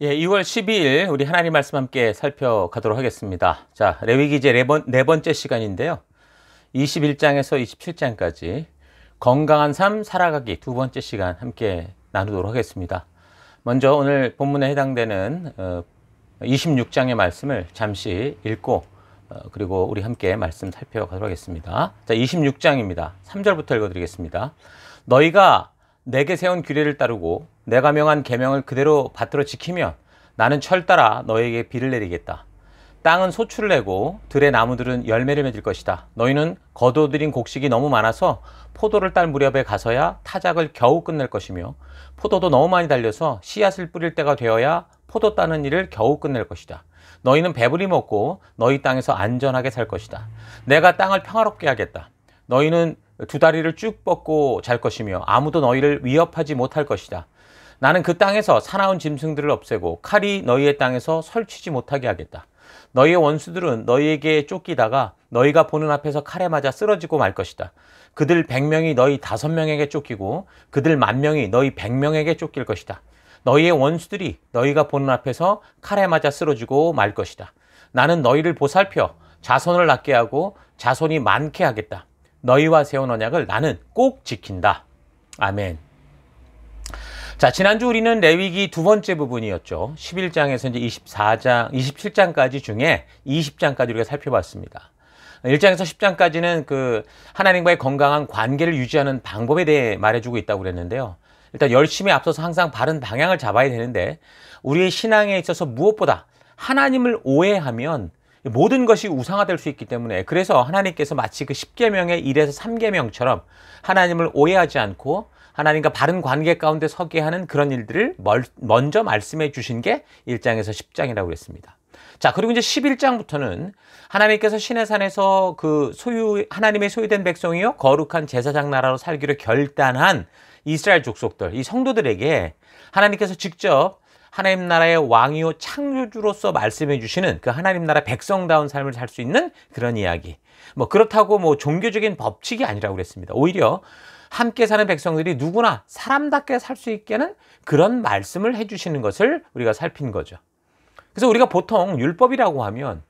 예, 2월 12일 우리 하나님 말씀 함께 살펴가도록 하겠습니다. 자, 레위기 이제 네, 번, 네 번째 시간인데요. 21장에서 27장까지 건강한 삶 살아가기 두 번째 시간 함께 나누도록 하겠습니다. 먼저 오늘 본문에 해당되는 26장의 어, 말씀을 잠시 읽고 어, 그리고 우리 함께 말씀 살펴가도록 하겠습니다. 자, 26장입니다. 3절부터 읽어드리겠습니다. 너희가 내게 세운 규례를 따르고 내가 명한 계명을 그대로 받들어 지키면 나는 철 따라 너에게 비를 내리겠다. 땅은 소출을 내고 들의 나무들은 열매를 맺을 것이다. 너희는 거둬들인 곡식이 너무 많아서 포도를 딸 무렵에 가서야 타작을 겨우 끝낼 것이며 포도도 너무 많이 달려서 씨앗을 뿌릴 때가 되어야 포도 따는 일을 겨우 끝낼 것이다. 너희는 배불리 먹고 너희 땅에서 안전하게 살 것이다. 내가 땅을 평화롭게 하겠다. 너희는 두 다리를 쭉 뻗고 잘 것이며 아무도 너희를 위협하지 못할 것이다. 나는 그 땅에서 사나운 짐승들을 없애고 칼이 너희의 땅에서 설치지 못하게 하겠다. 너희의 원수들은 너희에게 쫓기다가 너희가 보는 앞에서 칼에 맞아 쓰러지고 말 것이다. 그들 백명이 너희 다섯 명에게 쫓기고 그들 만 명이 너희 백명에게 쫓길 것이다. 너희의 원수들이 너희가 보는 앞에서 칼에 맞아 쓰러지고 말 것이다. 나는 너희를 보살펴 자손을 낳게 하고 자손이 많게 하겠다. 너희와 세운 언약을 나는 꼭 지킨다. 아멘. 자, 지난주 우리는 레위기 두 번째 부분이었죠. 11장에서 이제 24장, 27장까지 중에 20장까지 우리가 살펴봤습니다. 1장에서 10장까지는 그 하나님과의 건강한 관계를 유지하는 방법에 대해 말해주고 있다고 그랬는데요. 일단 열심히 앞서서 항상 바른 방향을 잡아야 되는데 우리의 신앙에 있어서 무엇보다 하나님을 오해하면 모든 것이 우상화될 수 있기 때문에 그래서 하나님께서 마치 그 10계명의 1에서 3계명처럼 하나님을 오해하지 않고 하나님과 바른 관계 가운데 서게 하는 그런 일들을 먼저 말씀해 주신 게 1장에서 10장이라고 그랬습니다. 자, 그리고 이제 11장부터는 하나님께서 신의 산에서 그 소유, 하나님의 소유된 백성이요, 거룩한 제사장 나라로 살기로 결단한 이스라엘 족속들, 이 성도들에게 하나님께서 직접 하나님 나라의 왕이요 창조주로서 말씀해 주시는 그 하나님 나라 백성다운 삶을 살 수 있는 그런 이야기. 뭐 그렇다고 뭐 종교적인 법칙이 아니라고 그랬습니다. 오히려 함께 사는 백성들이 누구나 사람답게 살 수 있게 하는 그런 말씀을 해 주시는 것을 우리가 살핀 거죠. 그래서 우리가 보통 율법이라고 하면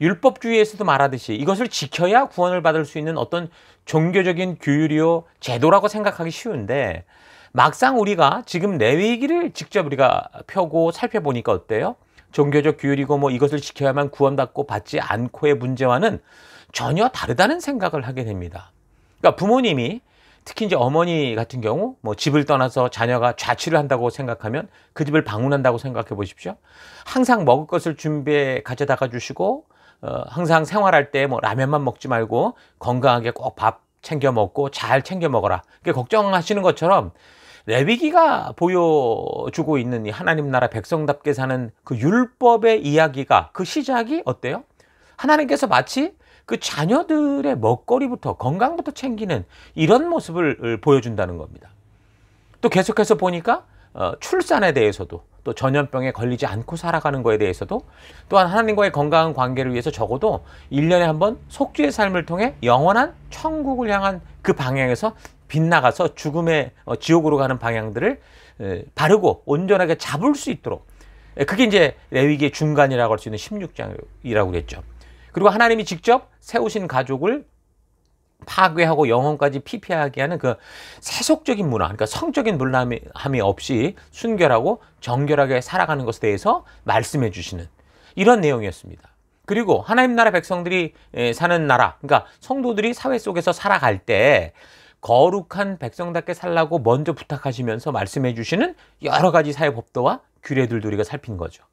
율법주의에서도 말하듯이 이것을 지켜야 구원을 받을 수 있는 어떤 종교적인 규율이요 제도라고 생각하기 쉬운데 막상 우리가 지금 레위기를 직접 우리가 펴고 살펴보니까 어때요? 종교적 규율이고 뭐 이것을 지켜야만 구원받고 받지 않고의 문제와는 전혀 다르다는 생각을 하게 됩니다. 그러니까 부모님이 특히 이제 어머니 같은 경우 뭐 집을 떠나서 자녀가 자취를 한다고 생각하면 그 집을 방문한다고 생각해 보십시오. 항상 먹을 것을 준비해 가져다가 주시고 어, 항상 생활할 때 뭐 라면만 먹지 말고 건강하게 꼭 밥 챙겨 먹고 잘 챙겨 먹어라. 이렇게 걱정하시는 것처럼 레위기가 보여주고 있는 이 하나님 나라 백성답게 사는 그 율법의 이야기가 그 시작이 어때요? 하나님께서 마치 그 자녀들의 먹거리부터 건강부터 챙기는 이런 모습을 보여준다는 겁니다. 또 계속해서 보니까 어, 출산에 대해서도 또 전염병에 걸리지 않고 살아가는 것에 대해서도 또한 하나님과의 건강한 관계를 위해서 적어도 1년에 한 번 속죄의 삶을 통해 영원한 천국을 향한 그 방향에서 빗나가서 죽음의 어, 지옥으로 가는 방향들을 바르고 온전하게 잡을 수 있도록 그게 이제 레위기의 중간이라고 할 수 있는 16장이라고 그랬죠. 그리고 하나님이 직접 세우신 가족을 파괴하고 영혼까지 피폐하게 하는 그 세속적인 문화, 그러니까 성적인 물람함이 없이 순결하고 정결하게 살아가는 것에 대해서 말씀해 주시는 이런 내용이었습니다. 그리고 하나님 나라 백성들이 사는 나라, 그러니까 성도들이 사회 속에서 살아갈 때 거룩한 백성답게 살라고 먼저 부탁하시면서 말씀해 주시는 여러 가지 사회 법도와 규례들도 우리가 살핀 거죠.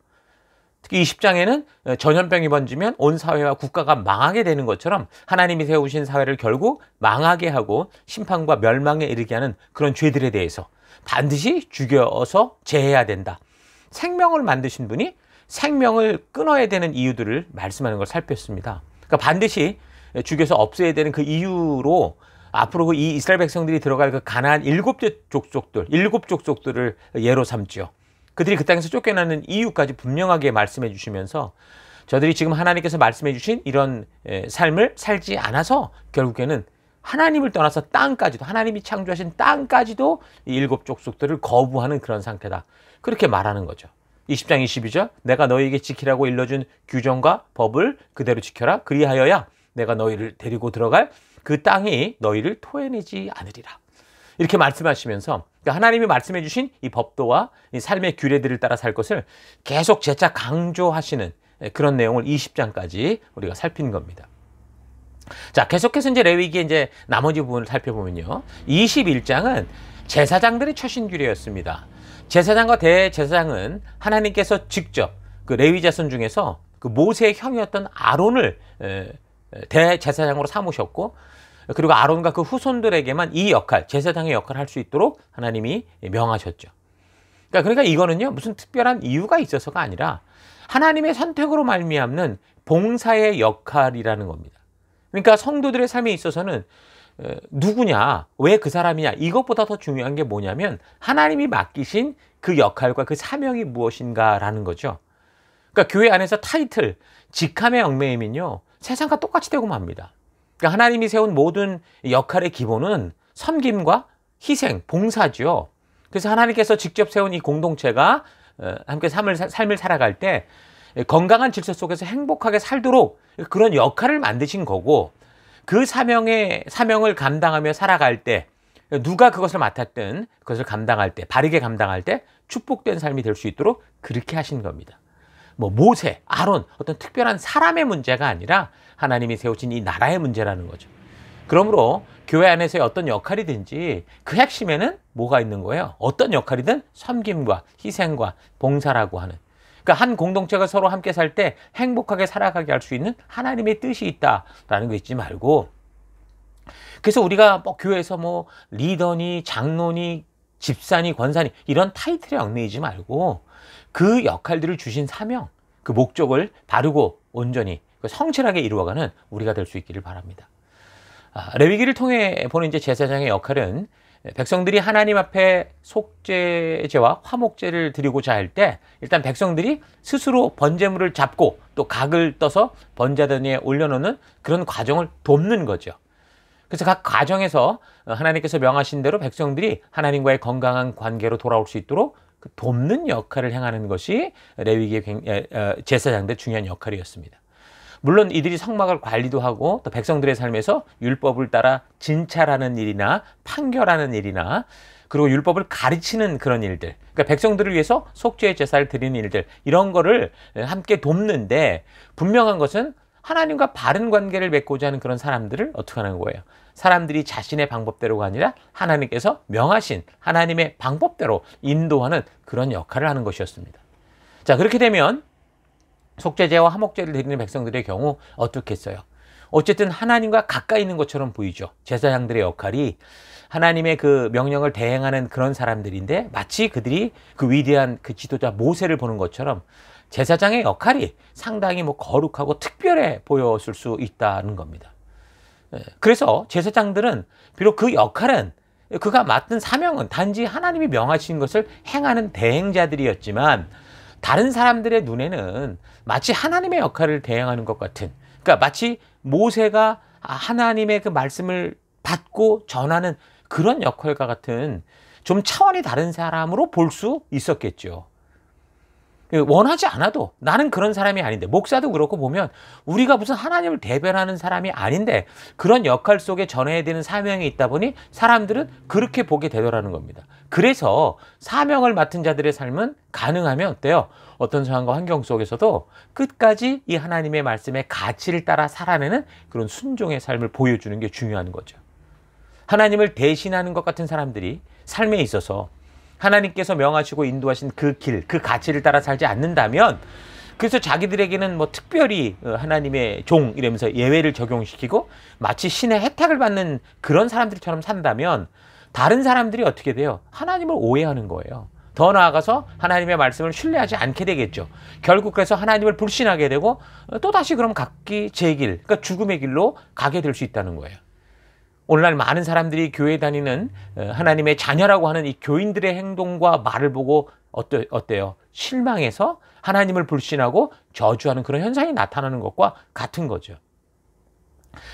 특히 20장에는 전염병이 번지면 온 사회와 국가가 망하게 되는 것처럼 하나님이 세우신 사회를 결국 망하게 하고 심판과 멸망에 이르게 하는 그런 죄들에 대해서 반드시 죽여서 제해야 된다. 생명을 만드신 분이 생명을 끊어야 되는 이유들을 말씀하는 걸 살폈습니다. 그러니까 반드시 죽여서 없애야 되는 그 이유로 앞으로 이 이스라엘 백성들이 들어갈 그 가나안 일곱 족속들, 일곱 족속들을 예로 삼죠. 그들이 그 땅에서 쫓겨나는 이유까지 분명하게 말씀해 주시면서 저들이 지금 하나님께서 말씀해 주신 이런 삶을 살지 않아서 결국에는 하나님을 떠나서 땅까지도 하나님이 창조하신 땅까지도 이 일곱 족속들을 거부하는 그런 상태다. 그렇게 말하는 거죠. 20장 22절 내가 너희에게 지키라고 일러준 규정과 법을 그대로 지켜라 그리하여야 내가 너희를 데리고 들어갈 그 땅이 너희를 토해내지 않으리라. 이렇게 말씀하시면서 그러니까 하나님이 말씀해 주신 이 법도와 이 삶의 규례들을 따라 살 것을 계속 재차 강조하시는 그런 내용을 20장까지 우리가 살핀 겁니다. 자, 계속해서 이제 레위기의 이제 나머지 부분을 살펴보면요. 21장은 제사장들의 처신 규례였습니다. 제사장과 대제사장은 하나님께서 직접 그 레위 자손 중에서 그 모세의 형이었던 아론을 대제사장으로 삼으셨고 그리고 아론과 그 후손들에게만 이 역할, 제사장의 역할을 할 수 있도록 하나님이 명하셨죠. 그러니까, 그러니까 이거는요 무슨 특별한 이유가 있어서가 아니라 하나님의 선택으로 말미암는 봉사의 역할이라는 겁니다. 그러니까 성도들의 삶에 있어서는 누구냐, 왜 그 사람이냐, 이것보다 더 중요한 게 뭐냐면 하나님이 맡기신 그 역할과 그 사명이 무엇인가라는 거죠. 그러니까 교회 안에서 타이틀, 직함의 얽매임은요, 세상과 똑같이 되고 맙니다. 그러니까 하나님이 세운 모든 역할의 기본은 섬김과 희생, 봉사죠. 그래서 하나님께서 직접 세운 이 공동체가 어, 함께 삶을, 삶을 살아갈 때 건강한 질서 속에서 행복하게 살도록 그런 역할을 만드신 거고 그 사명의 사명을 감당하며 살아갈 때 누가 그것을 맡았든 그것을 감당할 때 바르게 감당할 때 축복된 삶이 될 수 있도록 그렇게 하신 겁니다. 뭐 모세, 아론 어떤 특별한 사람의 문제가 아니라 하나님이 세우신 이 나라의 문제라는 거죠. 그러므로 교회 안에서의 어떤 역할이든지 그 핵심에는 뭐가 있는 거예요? 어떤 역할이든 섬김과 희생과 봉사라고 하는 그러니까 한 공동체가 서로 함께 살 때 행복하게 살아가게 할 수 있는 하나님의 뜻이 있다라는 거 잊지 말고 그래서 우리가 뭐 교회에서 뭐 리더니 장로니 집사니 권사니 이런 타이틀에 얽매이지 말고 그 역할들을 주신 사명 그 목적을 바르고 온전히 그 성실하게 이루어가는 우리가 될 수 있기를 바랍니다. 아, 레위기를 통해 보는 이제 제사장의 역할은 백성들이 하나님 앞에 속죄제와 화목제를 드리고자 할 때 일단 백성들이 스스로 번제물을 잡고 또 각을 떠서 번제단 위에 올려놓는 그런 과정을 돕는 거죠. 그래서 각 과정에서 하나님께서 명하신 대로 백성들이 하나님과의 건강한 관계로 돌아올 수 있도록 그 돕는 역할을 행하는 것이 레위기의 어, 제사장들 중요한 역할이었습니다. 물론 이들이 성막을 관리도 하고 또 백성들의 삶에서 율법을 따라 진찰하는 일이나 판결하는 일이나 그리고 율법을 가르치는 그런 일들 그러니까 백성들을 위해서 속죄의 제사를 드리는 일들 이런 거를 함께 돕는데 분명한 것은 하나님과 바른 관계를 맺고자 하는 그런 사람들을 어떻게 하는 거예요? 사람들이 자신의 방법대로가 아니라 하나님께서 명하신 하나님의 방법대로 인도하는 그런 역할을 하는 것이었습니다. 자, 그렇게 되면 속죄제와 화목제를 드리는 백성들의 경우 어떻겠어요? 어쨌든 하나님과 가까이 있는 것처럼 보이죠. 제사장들의 역할이 하나님의 그 명령을 대행하는 그런 사람들인데 마치 그들이 그 위대한 그 지도자 모세를 보는 것처럼 제사장의 역할이 상당히 뭐 거룩하고 특별해 보였을 수 있다는 겁니다. 예, 그래서 제사장들은 비록 그 역할은 그가 맡은 사명은 단지 하나님이 명하신 것을 행하는 대행자들이었지만 다른 사람들의 눈에는 마치 하나님의 역할을 대행하는 것 같은 그러니까 마치 모세가 하나님의 그 말씀을 받고 전하는 그런 역할과 같은 좀 차원이 다른 사람으로 볼 수 있었겠죠. 원하지 않아도 나는 그런 사람이 아닌데 목사도 그렇고 보면 우리가 무슨 하나님을 대변하는 사람이 아닌데 그런 역할 속에 전해야 되는 사명이 있다 보니 사람들은 그렇게 보게 되더라는 겁니다. 그래서 사명을 맡은 자들의 삶은 가능하면 어때요? 어떤 상황과 환경 속에서도 끝까지 이 하나님의 말씀의 가치를 따라 살아내는 그런 순종의 삶을 보여주는 게 중요한 거죠. 하나님을 대신하는 것 같은 사람들이 삶에 있어서 하나님께서 명하시고 인도하신 그 길, 그 가치를 따라 살지 않는다면 그래서 자기들에게는 뭐 특별히 어, 하나님의 종 이러면서 예외를 적용시키고 마치 신의 혜택을 받는 그런 사람들처럼 산다면 다른 사람들이 어떻게 돼요? 하나님을 오해하는 거예요. 더 나아가서 하나님의 말씀을 신뢰하지 않게 되겠죠. 결국 그래서 하나님을 불신하게 되고 어, 또다시 그럼 각기 제 길, 그러니까 죽음의 길로 가게 될 수 있다는 거예요. 오늘날 많은 사람들이 교회 다니는 어, 하나님의 자녀라고 하는 이 교인들의 행동과 말을 보고 어때, 어때요? 실망해서 하나님을 불신하고 저주하는 그런 현상이 나타나는 것과 같은 거죠.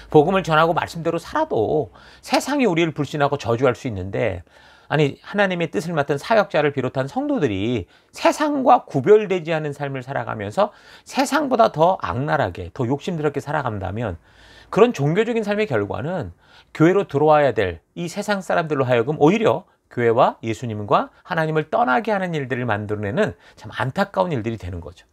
복음을 전하고 말씀대로 살아도 세상이 우리를 불신하고 저주할 수 있는데 아니 하나님의 뜻을 맡은 사역자를 비롯한 성도들이 세상과 구별되지 않은 삶을 살아가면서 세상보다 더 악랄하게 더 욕심스럽게 살아간다면 그런 종교적인 삶의 결과는 교회로 들어와야 될 이 세상 사람들로 하여금 오히려 교회와 예수님과 하나님을 떠나게 하는 일들을 만들어내는 참 안타까운 일들이 되는 거죠.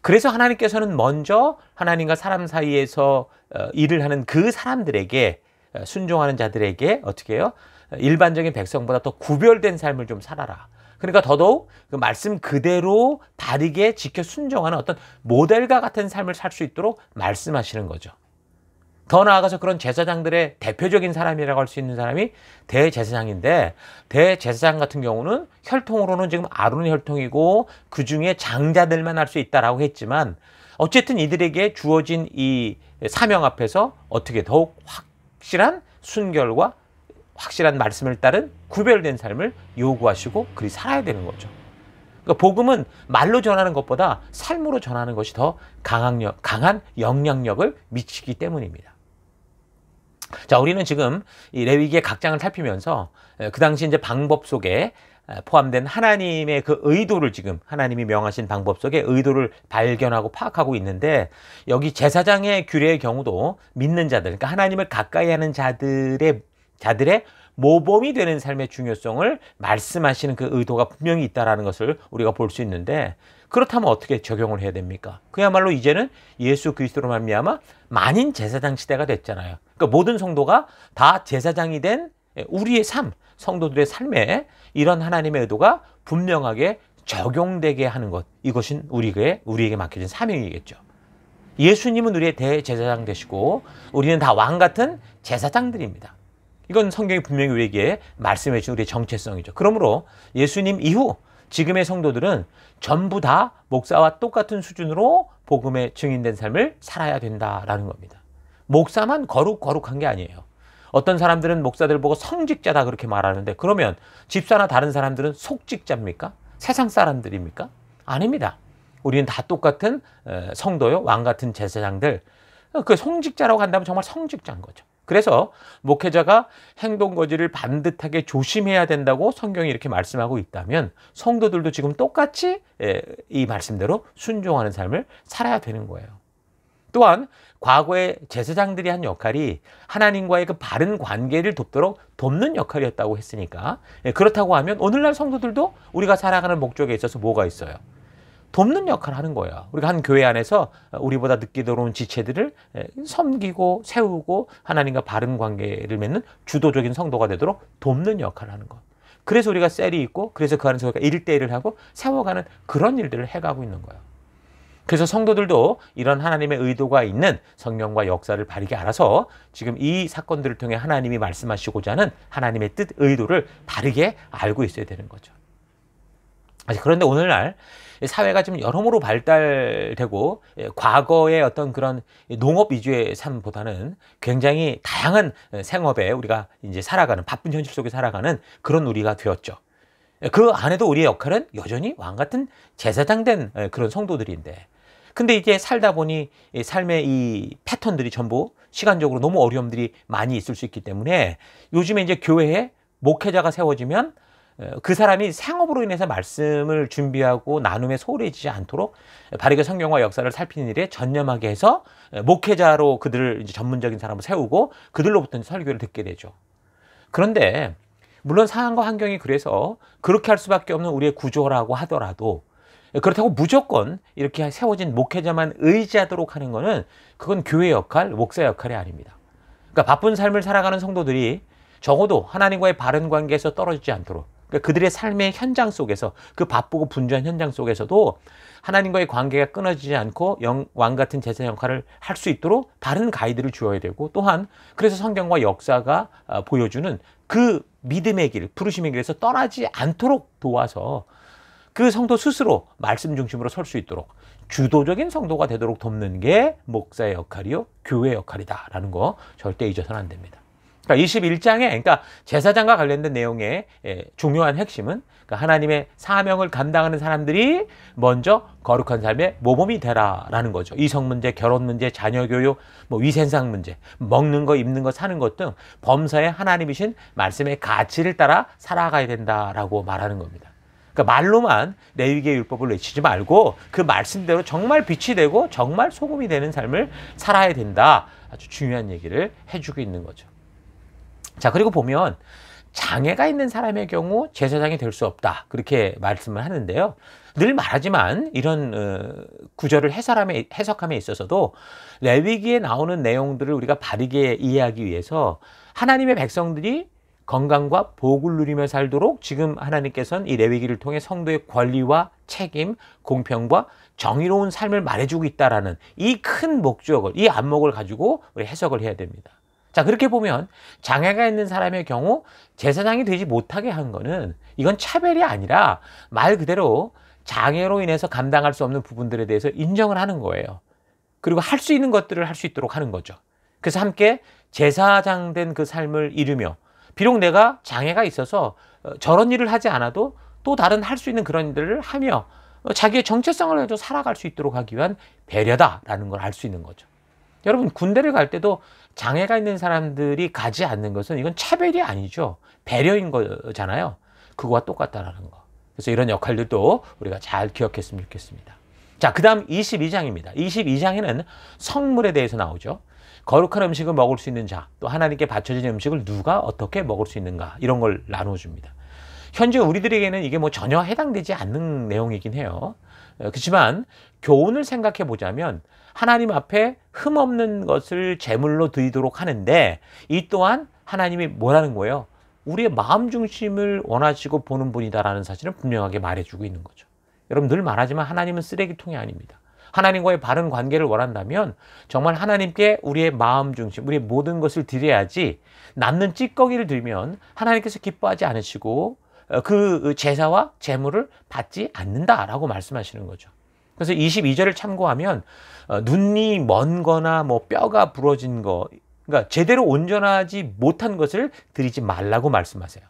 그래서 하나님께서는 먼저 하나님과 사람 사이에서 어, 일을 하는 그 사람들에게 어, 순종하는 자들에게 어떻게 해요? 일반적인 백성보다 더 구별된 삶을 좀 살아라. 그러니까 더더욱 그 말씀 그대로 바르게 지켜 순종하는 어떤 모델과 같은 삶을 살 수 있도록 말씀하시는 거죠. 더 나아가서 그런 제사장들의 대표적인 사람이라고 할 수 있는 사람이 대제사장인데 대제사장 같은 경우는 혈통으로는 지금 아론의 혈통이고 그 중에 장자들만 할 수 있다라고 했지만 어쨌든 이들에게 주어진 이 사명 앞에서 어떻게 더욱 확실한 순결과 확실한 말씀을 따른 구별된 삶을 요구하시고 그리 살아야 되는 거죠. 그러니까 복음은 말로 전하는 것보다 삶으로 전하는 것이 더 강한 영향력을 미치기 때문입니다. 자, 우리는 지금 이 레위기의 각장을 살피면서 그 당시 이제 방법 속에 포함된 하나님의 그 의도를 지금 하나님이 명하신 방법 속에 의도를 발견하고 파악하고 있는데 여기 제사장의 규례의 경우도 믿는 자들, 그러니까 하나님을 가까이 하는 자들의 자들의 모범이 되는 삶의 중요성을 말씀하시는 그 의도가 분명히 있다라는 것을 우리가 볼 수 있는데 그렇다면 어떻게 적용을 해야 됩니까? 그야말로 이제는 예수 그리스도로 말미암아 만인 제사장 시대가 됐잖아요. 그러니까 모든 성도가 다 제사장이 된 우리의 삶, 성도들의 삶에 이런 하나님의 의도가 분명하게 적용되게 하는 것. 이것이 우리에게 우리에게 맡겨진 사명이겠죠. 예수님은 우리의 대제사장 되시고 우리는 다 왕 같은 제사장들입니다. 이건 성경이 분명히 우리에게 말씀해 주신 우리의 정체성이죠. 그러므로 예수님 이후 지금의 성도들은 전부 다 목사와 똑같은 수준으로 복음에 증인된 삶을 살아야 된다라는 겁니다. 목사만 거룩 거룩한 게 아니에요. 어떤 사람들은 목사들 보고 성직자다 그렇게 말하는데 그러면 집사나 다른 사람들은 속직자입니까? 세상 사람들입니까? 아닙니다. 우리는 다 똑같은 성도요, 왕 같은 제사장들. 그 성직자라고 한다면 정말 성직자인 거죠. 그래서 목회자가 행동 거지를 반듯하게 조심해야 된다고 성경이 이렇게 말씀하고 있다면 성도들도 지금 똑같이 이 말씀대로 순종하는 삶을 살아야 되는 거예요. 또한 과거의 제사장들이 한 역할이 하나님과의 그 바른 관계를 돕도록 돕는 역할이었다고 했으니까 그렇다고 하면 오늘날 성도들도 우리가 살아가는 목적에 있어서 뭐가 있어요? 돕는 역할을 하는 거예요. 우리가 한 교회 안에서 우리보다 늦게 들어온 지체들을 섬기고 세우고 하나님과 바른 관계를 맺는 주도적인 성도가 되도록 돕는 역할을 하는 것. 그래서 우리가 셀이 있고 그래서 그 안에서 우리가 일대일을 하고 세워가는 그런 일들을 해가고 있는 거예요. 그래서 성도들도 이런 하나님의 의도가 있는 성령과 역사를 바르게 알아서 지금 이 사건들을 통해 하나님이 말씀하시고자 하는 하나님의 뜻, 의도를 바르게 알고 있어야 되는 거죠. 그런데 오늘날 사회가 좀 여러모로 발달되고 예, 과거의 어떤 그런 농업 위주의 삶보다는 굉장히 다양한 생업에 우리가 이제 살아가는 바쁜 현실 속에 살아가는 그런 우리가 되었죠. 예, 그 안에도 우리의 역할은 여전히 왕 같은 제사장된 예, 그런 성도들인데 근데 이제 살다 보니 삶의 이 패턴들이 전부 시간적으로 너무 어려움들이 많이 있을 수 있기 때문에 요즘에 이제 교회에 목회자가 세워지면 그 사람이 생업으로 인해서 말씀을 준비하고 나눔에 소홀해지지 않도록 바르게 성경과 역사를 살피는 일에 전념하게 해서 목회자로 그들을 이제 전문적인 사람을 세우고 그들로부터 설교를 듣게 되죠. 그런데 물론 상황과 환경이 그래서 그렇게 할 수밖에 없는 우리의 구조라고 하더라도 그렇다고 무조건 이렇게 세워진 목회자만 의지하도록 하는 것은 그건 교회 역할, 목사 역할이 아닙니다. 그러니까 바쁜 삶을 살아가는 성도들이 적어도 하나님과의 바른 관계에서 떨어지지 않도록 그러니까 그들의 삶의 현장 속에서 그 바쁘고 분주한 현장 속에서도 하나님과의 관계가 끊어지지 않고 영, 왕 같은 제사 역할을 할 수 있도록 다른 가이드를 주어야 되고 또한 그래서 성경과 역사가 어, 보여주는 그 믿음의 길, 부르심의 길에서 떠나지 않도록 도와서 그 성도 스스로 말씀 중심으로 설 수 있도록 주도적인 성도가 되도록 돕는 게 목사의 역할이요, 교회 역할이다라는 거 절대 잊어서는 안 됩니다. 그러니까 21장에 그러니까 제사장과 관련된 내용의 예, 중요한 핵심은 그러니까 하나님의 사명을 감당하는 사람들이 먼저 거룩한 삶의 모범이 되라라는 거죠. 이성 문제, 결혼 문제, 자녀 교육, 뭐 위생상 문제, 먹는 거, 입는 거, 사는 것 등 범사에 하나님이신 말씀의 가치를 따라 살아가야 된다라고 말하는 겁니다. 그러니까 말로만 레위기의 율법을 외치지 말고 그 말씀대로 정말 빛이 되고 정말 소금이 되는 삶을 살아야 된다. 아주 중요한 얘기를 해주고 있는 거죠. 자, 그리고 보면 장애가 있는 사람의 경우 제사장이 될 수 없다. 그렇게 말씀을 하는데요. 늘 말하지만 이런 어, 구절을 해석함에 있어서도 레위기에 나오는 내용들을 우리가 바르게 이해하기 위해서 하나님의 백성들이 건강과 복을 누리며 살도록 지금 하나님께서는 이 레위기를 통해 성도의 권리와 책임, 공평과 정의로운 삶을 말해주고 있다라는 이 큰 목적을, 이 안목을 가지고 우리 해석을 해야 됩니다. 자, 그렇게 보면 장애가 있는 사람의 경우 제사장이 되지 못하게 한 거는 이건 차별이 아니라 말 그대로 장애로 인해서 감당할 수 없는 부분들에 대해서 인정을 하는 거예요. 그리고 할 수 있는 것들을 할 수 있도록 하는 거죠. 그래서 함께 제사장 된 그 삶을 이루며 비록 내가 장애가 있어서 어, 저런 일을 하지 않아도 또 다른 할 수 있는 그런 일들을 하며 어, 자기의 정체성을 가지고 살아갈 수 있도록 하기 위한 배려다라는 걸 알 수 있는 거죠. 여러분 군대를 갈 때도 장애가 있는 사람들이 가지 않는 것은 이건 차별이 아니죠. 배려인 거잖아요. 그거와 똑같다라는 거. 그래서 이런 역할들도 우리가 잘 기억했으면 좋겠습니다. 자, 그 다음 22장입니다. 22장에는 성물에 대해서 나오죠. 거룩한 음식을 먹을 수 있는 자, 또 하나님께 바쳐진 음식을 누가 어떻게 먹을 수 있는가, 이런 걸 나눠줍니다. 현재 우리들에게는 이게 뭐 전혀 해당되지 않는 내용이긴 해요. 어, 그렇지만 교훈을 생각해 보자면 하나님 앞에 흠없는 것을 제물로 드리도록 하는데 이 또한 하나님이 뭐라는 거예요? 우리의 마음 중심을 원하시고 보는 분이다라는 사실을 분명하게 말해주고 있는 거죠. 여러분 늘 말하지만 하나님은 쓰레기통이 아닙니다. 하나님과의 바른 관계를 원한다면 정말 하나님께 우리의 마음 중심, 우리의 모든 것을 드려야지 남는 찌꺼기를 들면 하나님께서 기뻐하지 않으시고 어, 그 제사와 제물을 받지 않는다라고 말씀하시는 거죠. 그래서 22절을 참고하면 어, 눈이 먼 거나 뭐 뼈가 부러진 거, 그러니까 제대로 온전하지 못한 것을 드리지 말라고 말씀하세요.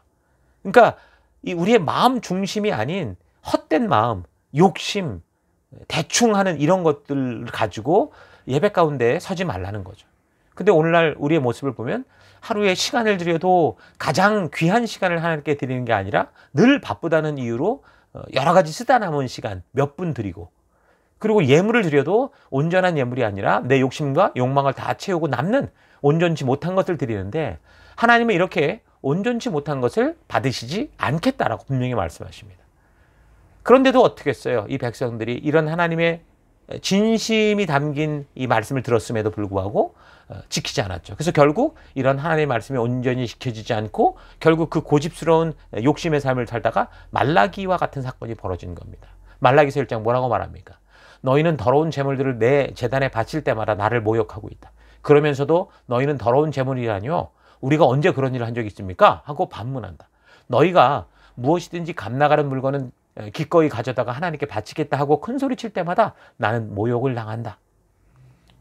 그러니까 이 우리의 마음 중심이 아닌 헛된 마음, 욕심, 대충 하는 이런 것들 가지고 예배 가운데 서지 말라는 거죠. 근데 오늘날 우리의 모습을 보면 하루에 시간을 들여도 가장 귀한 시간을 하나님께 드리는 게 아니라 늘 바쁘다는 이유로 어, 여러 가지 쓰다 남은 시간 몇 분 드리고 그리고 예물을 드려도 온전한 예물이 아니라 내 욕심과 욕망을 다 채우고 남는 온전치 못한 것을 드리는데 하나님은 이렇게 온전치 못한 것을 받으시지 않겠다라고 분명히 말씀하십니다. 그런데도 어떻게 했어요? 이 백성들이 이런 하나님의 진심이 담긴 이 말씀을 들었음에도 불구하고 어, 지키지 않았죠. 그래서 결국 이런 하나님의 말씀이 온전히 지켜지지 않고 결국 그 고집스러운 욕심의 삶을 살다가 말라기와 같은 사건이 벌어진 겁니다. 말라기서 1장 뭐라고 말합니까? 너희는 더러운 재물들을 내 재단에 바칠 때마다 나를 모욕하고 있다. 그러면서도 너희는 더러운 재물이라니요. 우리가 언제 그런 일을 한 적이 있습니까? 하고 반문한다. 너희가 무엇이든지 값나가는 물건은 기꺼이 가져다가 하나님께 바치겠다 하고 큰 소리 칠 때마다 나는 모욕을 당한다.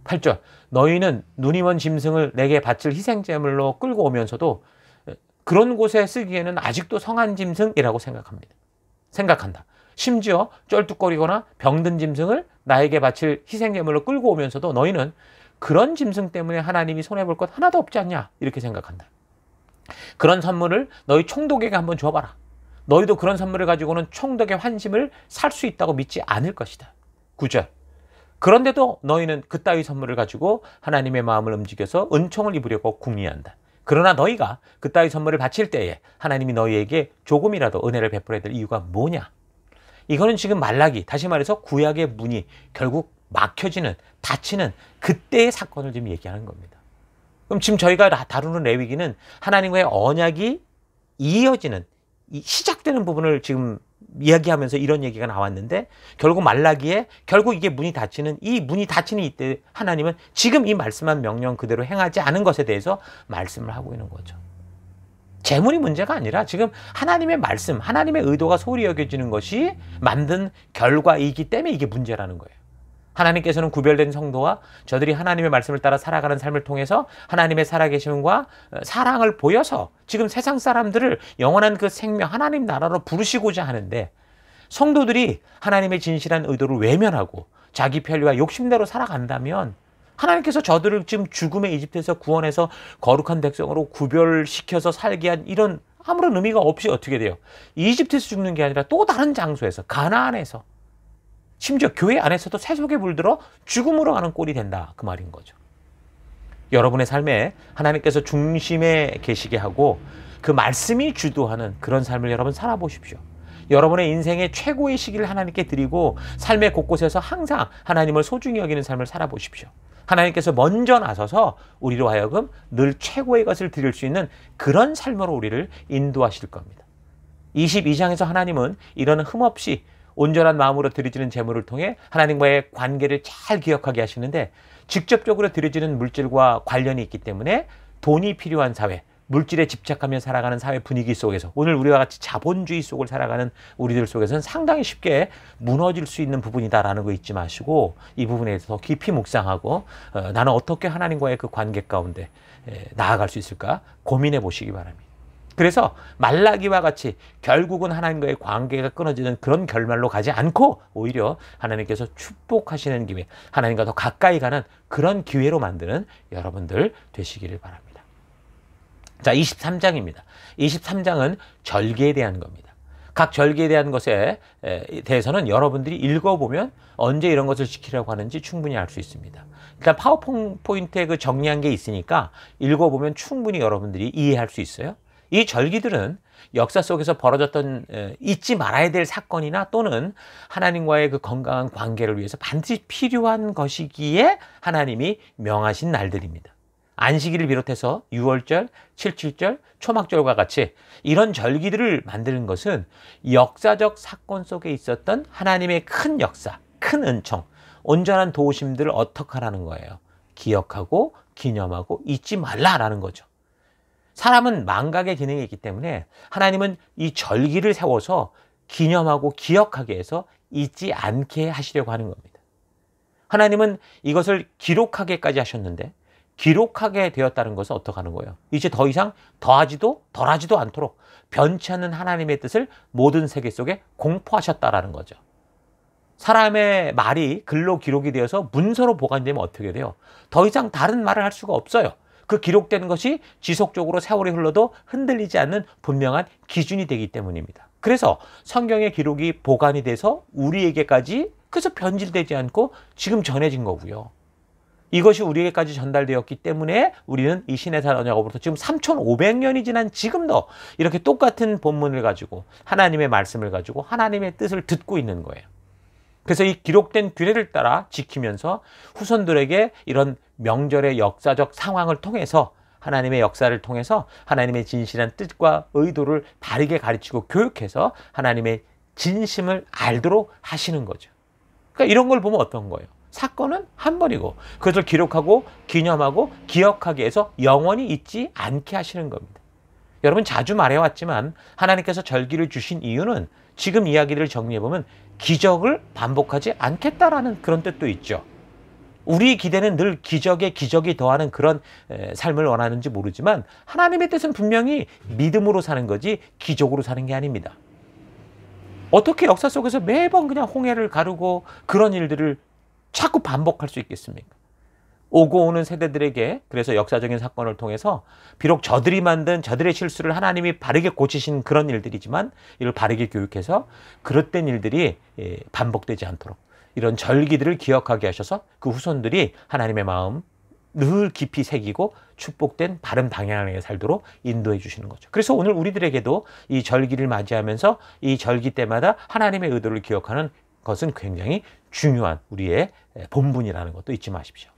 8절 너희는 눈이 먼 짐승을 내게 바칠 희생제물로 끌고 오면서도 그런 곳에 쓰기에는 아직도 성한 짐승이라고 생각합니다. 생각한다. 심지어 쩔뚝거리거나 병든 짐승을 나에게 바칠 희생제물로 끌고 오면서도 너희는 그런 짐승 때문에 하나님이 손해볼 것 하나도 없지 않냐 이렇게 생각한다. 그런 선물을 너희 총독에게 한번 줘봐라. 너희도 그런 선물을 가지고는 총덕의 환심을 살 수 있다고 믿지 않을 것이다. 9절. 그런데도 너희는 그따위 선물을 가지고 하나님의 마음을 움직여서 은총을 입으려고 궁리한다. 그러나 너희가 그따위 선물을 바칠 때에 하나님이 너희에게 조금이라도 은혜를 베풀어야 될 이유가 뭐냐? 이거는 지금 말라기, 다시 말해서 구약의 문이 결국 막혀지는, 닫히는 그때의 사건을 지금 얘기하는 겁니다. 그럼 지금 저희가 다루는 레위기는 하나님과의 언약이 이어지는 시작되는 부분을 지금 이야기하면서 이런 얘기가 나왔는데 결국 말라기에 결국 이게 문이 닫히는 이 문이 닫히는 이때 하나님은 지금 이 말씀한 명령 그대로 행하지 않은 것에 대해서 말씀을 하고 있는 거죠. 재물이 문제가 아니라 지금 하나님의 말씀, 하나님의 의도가 소홀히 여겨지는 것이 만든 결과이기 때문에 이게 문제라는 거예요. 하나님께서는 구별된 성도와 저들이 하나님의 말씀을 따라 살아가는 삶을 통해서 하나님의 살아계심과 어, 사랑을 보여서 지금 세상 사람들을 영원한 그 생명 하나님 나라로 부르시고자 하는데 성도들이 하나님의 진실한 의도를 외면하고 자기 편리와 욕심대로 살아간다면 하나님께서 저들을 지금 죽음의 이집트에서 구원해서 거룩한 백성으로 구별시켜서 살게 한 이런 아무런 의미가 없이 어떻게 돼요? 이집트에서 죽는 게 아니라 또 다른 장소에서 가나안에서 심지어 교회 안에서도 세속에 물들어 죽음으로 가는 꼴이 된다 그 말인 거죠. 여러분의 삶에 하나님께서 중심에 계시게 하고 그 말씀이 주도하는 그런 삶을 여러분 살아보십시오. 여러분의 인생의 최고의 시기를 하나님께 드리고 삶의 곳곳에서 항상 하나님을 소중히 여기는 삶을 살아보십시오. 하나님께서 먼저 나서서 우리로 하여금 늘 최고의 것을 드릴 수 있는 그런 삶으로 우리를 인도하실 겁니다. 22장에서 하나님은 이런 흠없이 온전한 마음으로 드려지는 재물을 통해 하나님과의 관계를 잘 기억하게 하시는데 직접적으로 드려지는 물질과 관련이 있기 때문에 돈이 필요한 사회, 물질에 집착하며 살아가는 사회 분위기 속에서 오늘 우리와 같이 자본주의 속을 살아가는 우리들 속에서는 상당히 쉽게 무너질 수 있는 부분이다라는 거 잊지 마시고 이 부분에 대해서 깊이 묵상하고 어, 나는 어떻게 하나님과의 그 관계 가운데 에, 나아갈 수 있을까 고민해 보시기 바랍니다. 그래서 말라기와 같이 결국은 하나님과의 관계가 끊어지는 그런 결말로 가지 않고 오히려 하나님께서 축복하시는 기회, 하나님과 더 가까이 가는 그런 기회로 만드는 여러분들 되시기를 바랍니다. 자, 23장입니다. 23장은 절기에 대한 겁니다. 각 절기에 대한 것에 대해서는 여러분들이 읽어보면 언제 이런 것을 지키려고 하는지 충분히 알 수 있습니다. 일단 파워포인트에 그 정리한 게 있으니까 읽어보면 충분히 여러분들이 이해할 수 있어요. 이 절기들은 역사 속에서 벌어졌던 잊지 말아야 될 사건이나 또는 하나님과의 그 건강한 관계를 위해서 반드시 필요한 것이기에 하나님이 명하신 날들입니다. 안식일을 비롯해서 6월절, 77절, 초막절과 같이 이런 절기들을 만드는 것은 역사적 사건 속에 있었던 하나님의 큰 역사, 큰 은총, 온전한 도우심들을 어떻게 하라는 거예요. 기억하고 기념하고 잊지 말라라는 거죠. 사람은 망각의 기능이 있기 때문에 하나님은 이 절기를 세워서 기념하고 기억하게 해서 잊지 않게 하시려고 하는 겁니다. 하나님은 이것을 기록하게까지 하셨는데 기록하게 되었다는 것은 어떻게 하는 거예요? 이제 더 이상 더하지도 덜하지도 않도록 변치 않는 하나님의 뜻을 모든 세계 속에 공포하셨다라는 거죠. 사람의 말이 글로 기록이 되어서 문서로 보관되면 어떻게 돼요? 더 이상 다른 말을 할 수가 없어요. 그 기록된 것이 지속적으로 세월이 흘러도 흔들리지 않는 분명한 기준이 되기 때문입니다. 그래서 성경의 기록이 보관이 돼서 우리에게까지 그래서 변질되지 않고 지금 전해진 거고요. 이것이 우리에게까지 전달되었기 때문에 우리는 이 신의 산 언약으로부터 지금 3,500년이 지난 지금도 이렇게 똑같은 본문을 가지고 하나님의 말씀을 가지고 하나님의 뜻을 듣고 있는 거예요. 그래서 이 기록된 규례를 따라 지키면서 후손들에게 이런 명절의 역사적 상황을 통해서 하나님의 역사를 통해서 하나님의 진실한 뜻과 의도를 바르게 가르치고 교육해서 하나님의 진심을 알도록 하시는 거죠. 그러니까 이런 걸 보면 어떤 거예요? 사건은 한 번이고 그것을 기록하고 기념하고 기억하게 해서 영원히 잊지 않게 하시는 겁니다. 여러분 자주 말해왔지만 하나님께서 절기를 주신 이유는 지금 이야기를 정리해보면 기적을 반복하지 않겠다라는 그런 뜻도 있죠. 우리 기대는 늘 기적에 기적이 더하는 그런 삶을 원하는지 모르지만 하나님의 뜻은 분명히 믿음으로 사는 거지 기적으로 사는 게 아닙니다. 어떻게 역사 속에서 매번 그냥 홍해를 가르고 그런 일들을 자꾸 반복할 수 있겠습니까? 오고 오는 세대들에게 그래서 역사적인 사건을 통해서 비록 저들이 만든 저들의 실수를 하나님이 바르게 고치신 그런 일들이지만 이를 바르게 교육해서 그릇된 일들이 예, 반복되지 않도록 이런 절기들을 기억하게 하셔서 그 후손들이 하나님의 마음 늘 깊이 새기고 축복된 바른 방향에 살도록 인도해 주시는 거죠. 그래서 오늘 우리들에게도 이 절기를 맞이하면서 이 절기 때마다 하나님의 의도를 기억하는 것은 굉장히 중요한 우리의 본분이라는 것도 잊지 마십시오.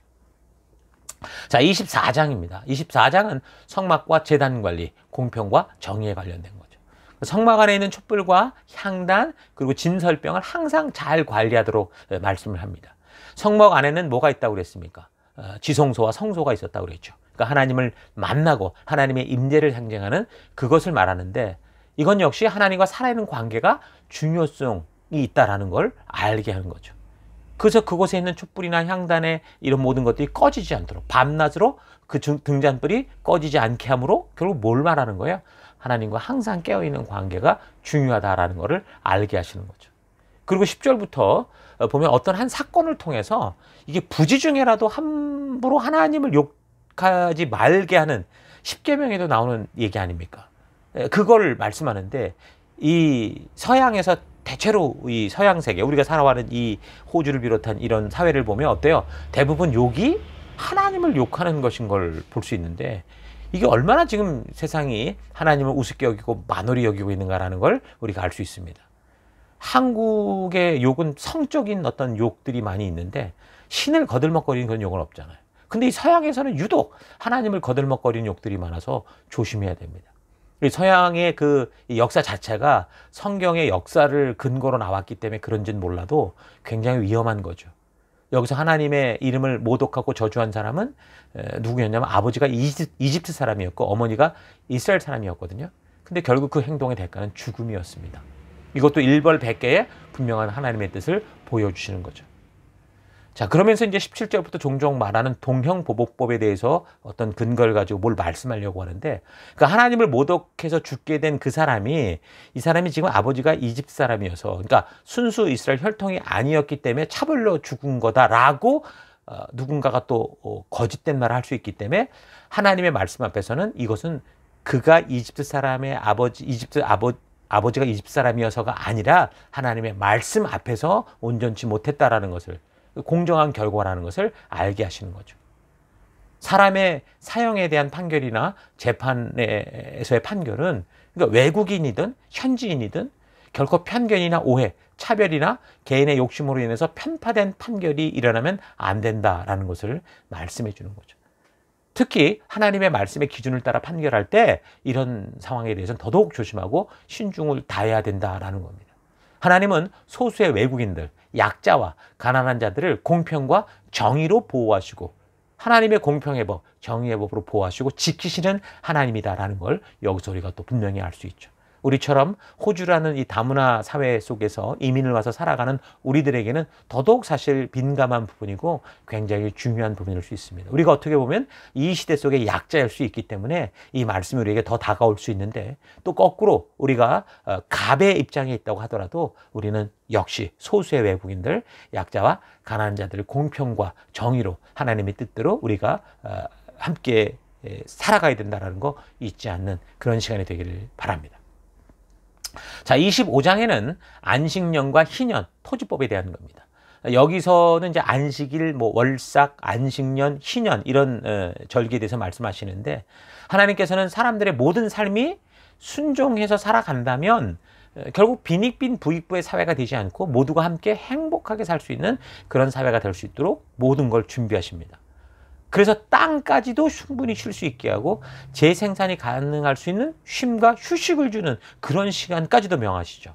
자, 24장입니다. 24장은 성막과 재단 관리, 공평과 정의에 관련된 거죠. 성막 안에 있는 촛불과 향단 그리고 진설병을 항상 잘 관리하도록 말씀을 합니다. 성막 안에는 뭐가 있다고 그랬습니까? 어, 지성소와 성소가 있었다고 그랬죠. 그러니까 하나님을 만나고 하나님의 임재를 상징하는 그것을 말하는데 이건 역시 하나님과 살아있는 관계가 중요성이 있다라는 걸 알게 하는 거죠. 그래서 그곳에 있는 촛불이나 향단에 이런 모든 것들이 꺼지지 않도록 밤낮으로 그 등잔불이 꺼지지 않게 함으로 결국 뭘 말하는 거예요? 하나님과 항상 깨어있는 관계가 중요하다라는 것을 알게 하시는 거죠. 그리고 10절부터 보면 어떤 한 사건을 통해서 이게 부지 중에라도 함부로 하나님을 욕하지 말게 하는 십계명에도 나오는 얘기 아닙니까? 그걸 말씀하는데 이 서양에서 대체로 이 서양 세계 우리가 살아가는 이 호주를 비롯한 이런 사회를 보면 어때요? 대부분 욕이 하나님을 욕하는 것인 걸 볼 수 있는데 이게 얼마나 지금 세상이 하나님을 우습게 여기고 만홀히 여기고 있는가라는 걸 우리가 알 수 있습니다. 한국의 욕은 성적인 어떤 욕들이 많이 있는데 신을 거들먹거리는 그런 욕은 없잖아요. 근데 이 서양에서는 유독 하나님을 거들먹거리는 욕들이 많아서 조심해야 됩니다. 서양의 그 역사 자체가 성경의 역사를 근거로 나왔기 때문에 그런지는 몰라도 굉장히 위험한 거죠. 여기서 하나님의 이름을 모독하고 저주한 사람은 누구였냐면 아버지가 이집트 사람이었고 어머니가 이스라엘 사람이었거든요. 근데 결국 그 행동의 대가는 죽음이었습니다. 이것도 일벌백계의 분명한 하나님의 뜻을 보여주시는 거죠. 자, 그러면서 이제 17절부터 종종 말하는 동형보복법에 대해서 어떤 근거를 가지고 뭘 말씀하려고 하는데, 그러니까 하나님을 모독해서 죽게 된 그 사람이, 이 사람이 지금 아버지가 이집트 사람이어서, 그러니까 순수 이스라엘 혈통이 아니었기 때문에 차별로 죽은 거다라고 어, 누군가가 또 어, 거짓된 말을 할 수 있기 때문에 하나님의 말씀 앞에서는 이것은 그가 이집트 사람의 아버지, 이집트 아버, 아버지가 이집트 사람이어서가 아니라 하나님의 말씀 앞에서 온전치 못했다라는 것을 공정한 결과라는 것을 알게 하시는 거죠. 사람의 사형에 대한 판결이나 재판에서의 판결은 그러니까 외국인이든 현지인이든 결코 편견이나 오해, 차별이나 개인의 욕심으로 인해서 편파된 판결이 일어나면 안 된다라는 것을 말씀해 주는 거죠. 특히 하나님의 말씀의 기준을 따라 판결할 때 이런 상황에 대해서는 더더욱 조심하고 신중을 다해야 된다라는 겁니다. 하나님은 소수의 외국인들, 약자와 가난한 자들을 공평과 정의로 보호하시고 하나님의 공평의 법, 정의의 법으로 보호하시고 지키시는 하나님이다라는 걸 여기서 우리가 또 분명히 알 수 있죠. 우리처럼 호주라는 이 다문화 사회 속에서 이민을 와서 살아가는 우리들에게는 더더욱 사실 민감한 부분이고 굉장히 중요한 부분일 수 있습니다. 우리가 어떻게 보면 이 시대 속에 약자일 수 있기 때문에 이 말씀이 우리에게 더 다가올 수 있는데 또 거꾸로 우리가 어, 갑의 입장에 있다고 하더라도 우리는 역시 소수의 외국인들, 약자와 가난한 자들을 공평과 정의로 하나님의 뜻대로 우리가 어, 함께 살아가야 된다는 거 잊지 않는 그런 시간이 되기를 바랍니다. 자, 25장에는 안식년과 희년, 토지법에 대한 겁니다. 여기서는 이제 안식일, 뭐 월삭, 안식년, 희년 이런 어, 절기에 대해서 말씀하시는데 하나님께서는 사람들의 모든 삶이 순종해서 살아간다면 어, 결국 빈익빈 부익부의 사회가 되지 않고 모두가 함께 행복하게 살 수 있는 그런 사회가 될 수 있도록 모든 걸 준비하십니다. 그래서 땅까지도 충분히 쉴 수 있게 하고 재생산이 가능할 수 있는 쉼과 휴식을 주는 그런 시간까지도 명하시죠.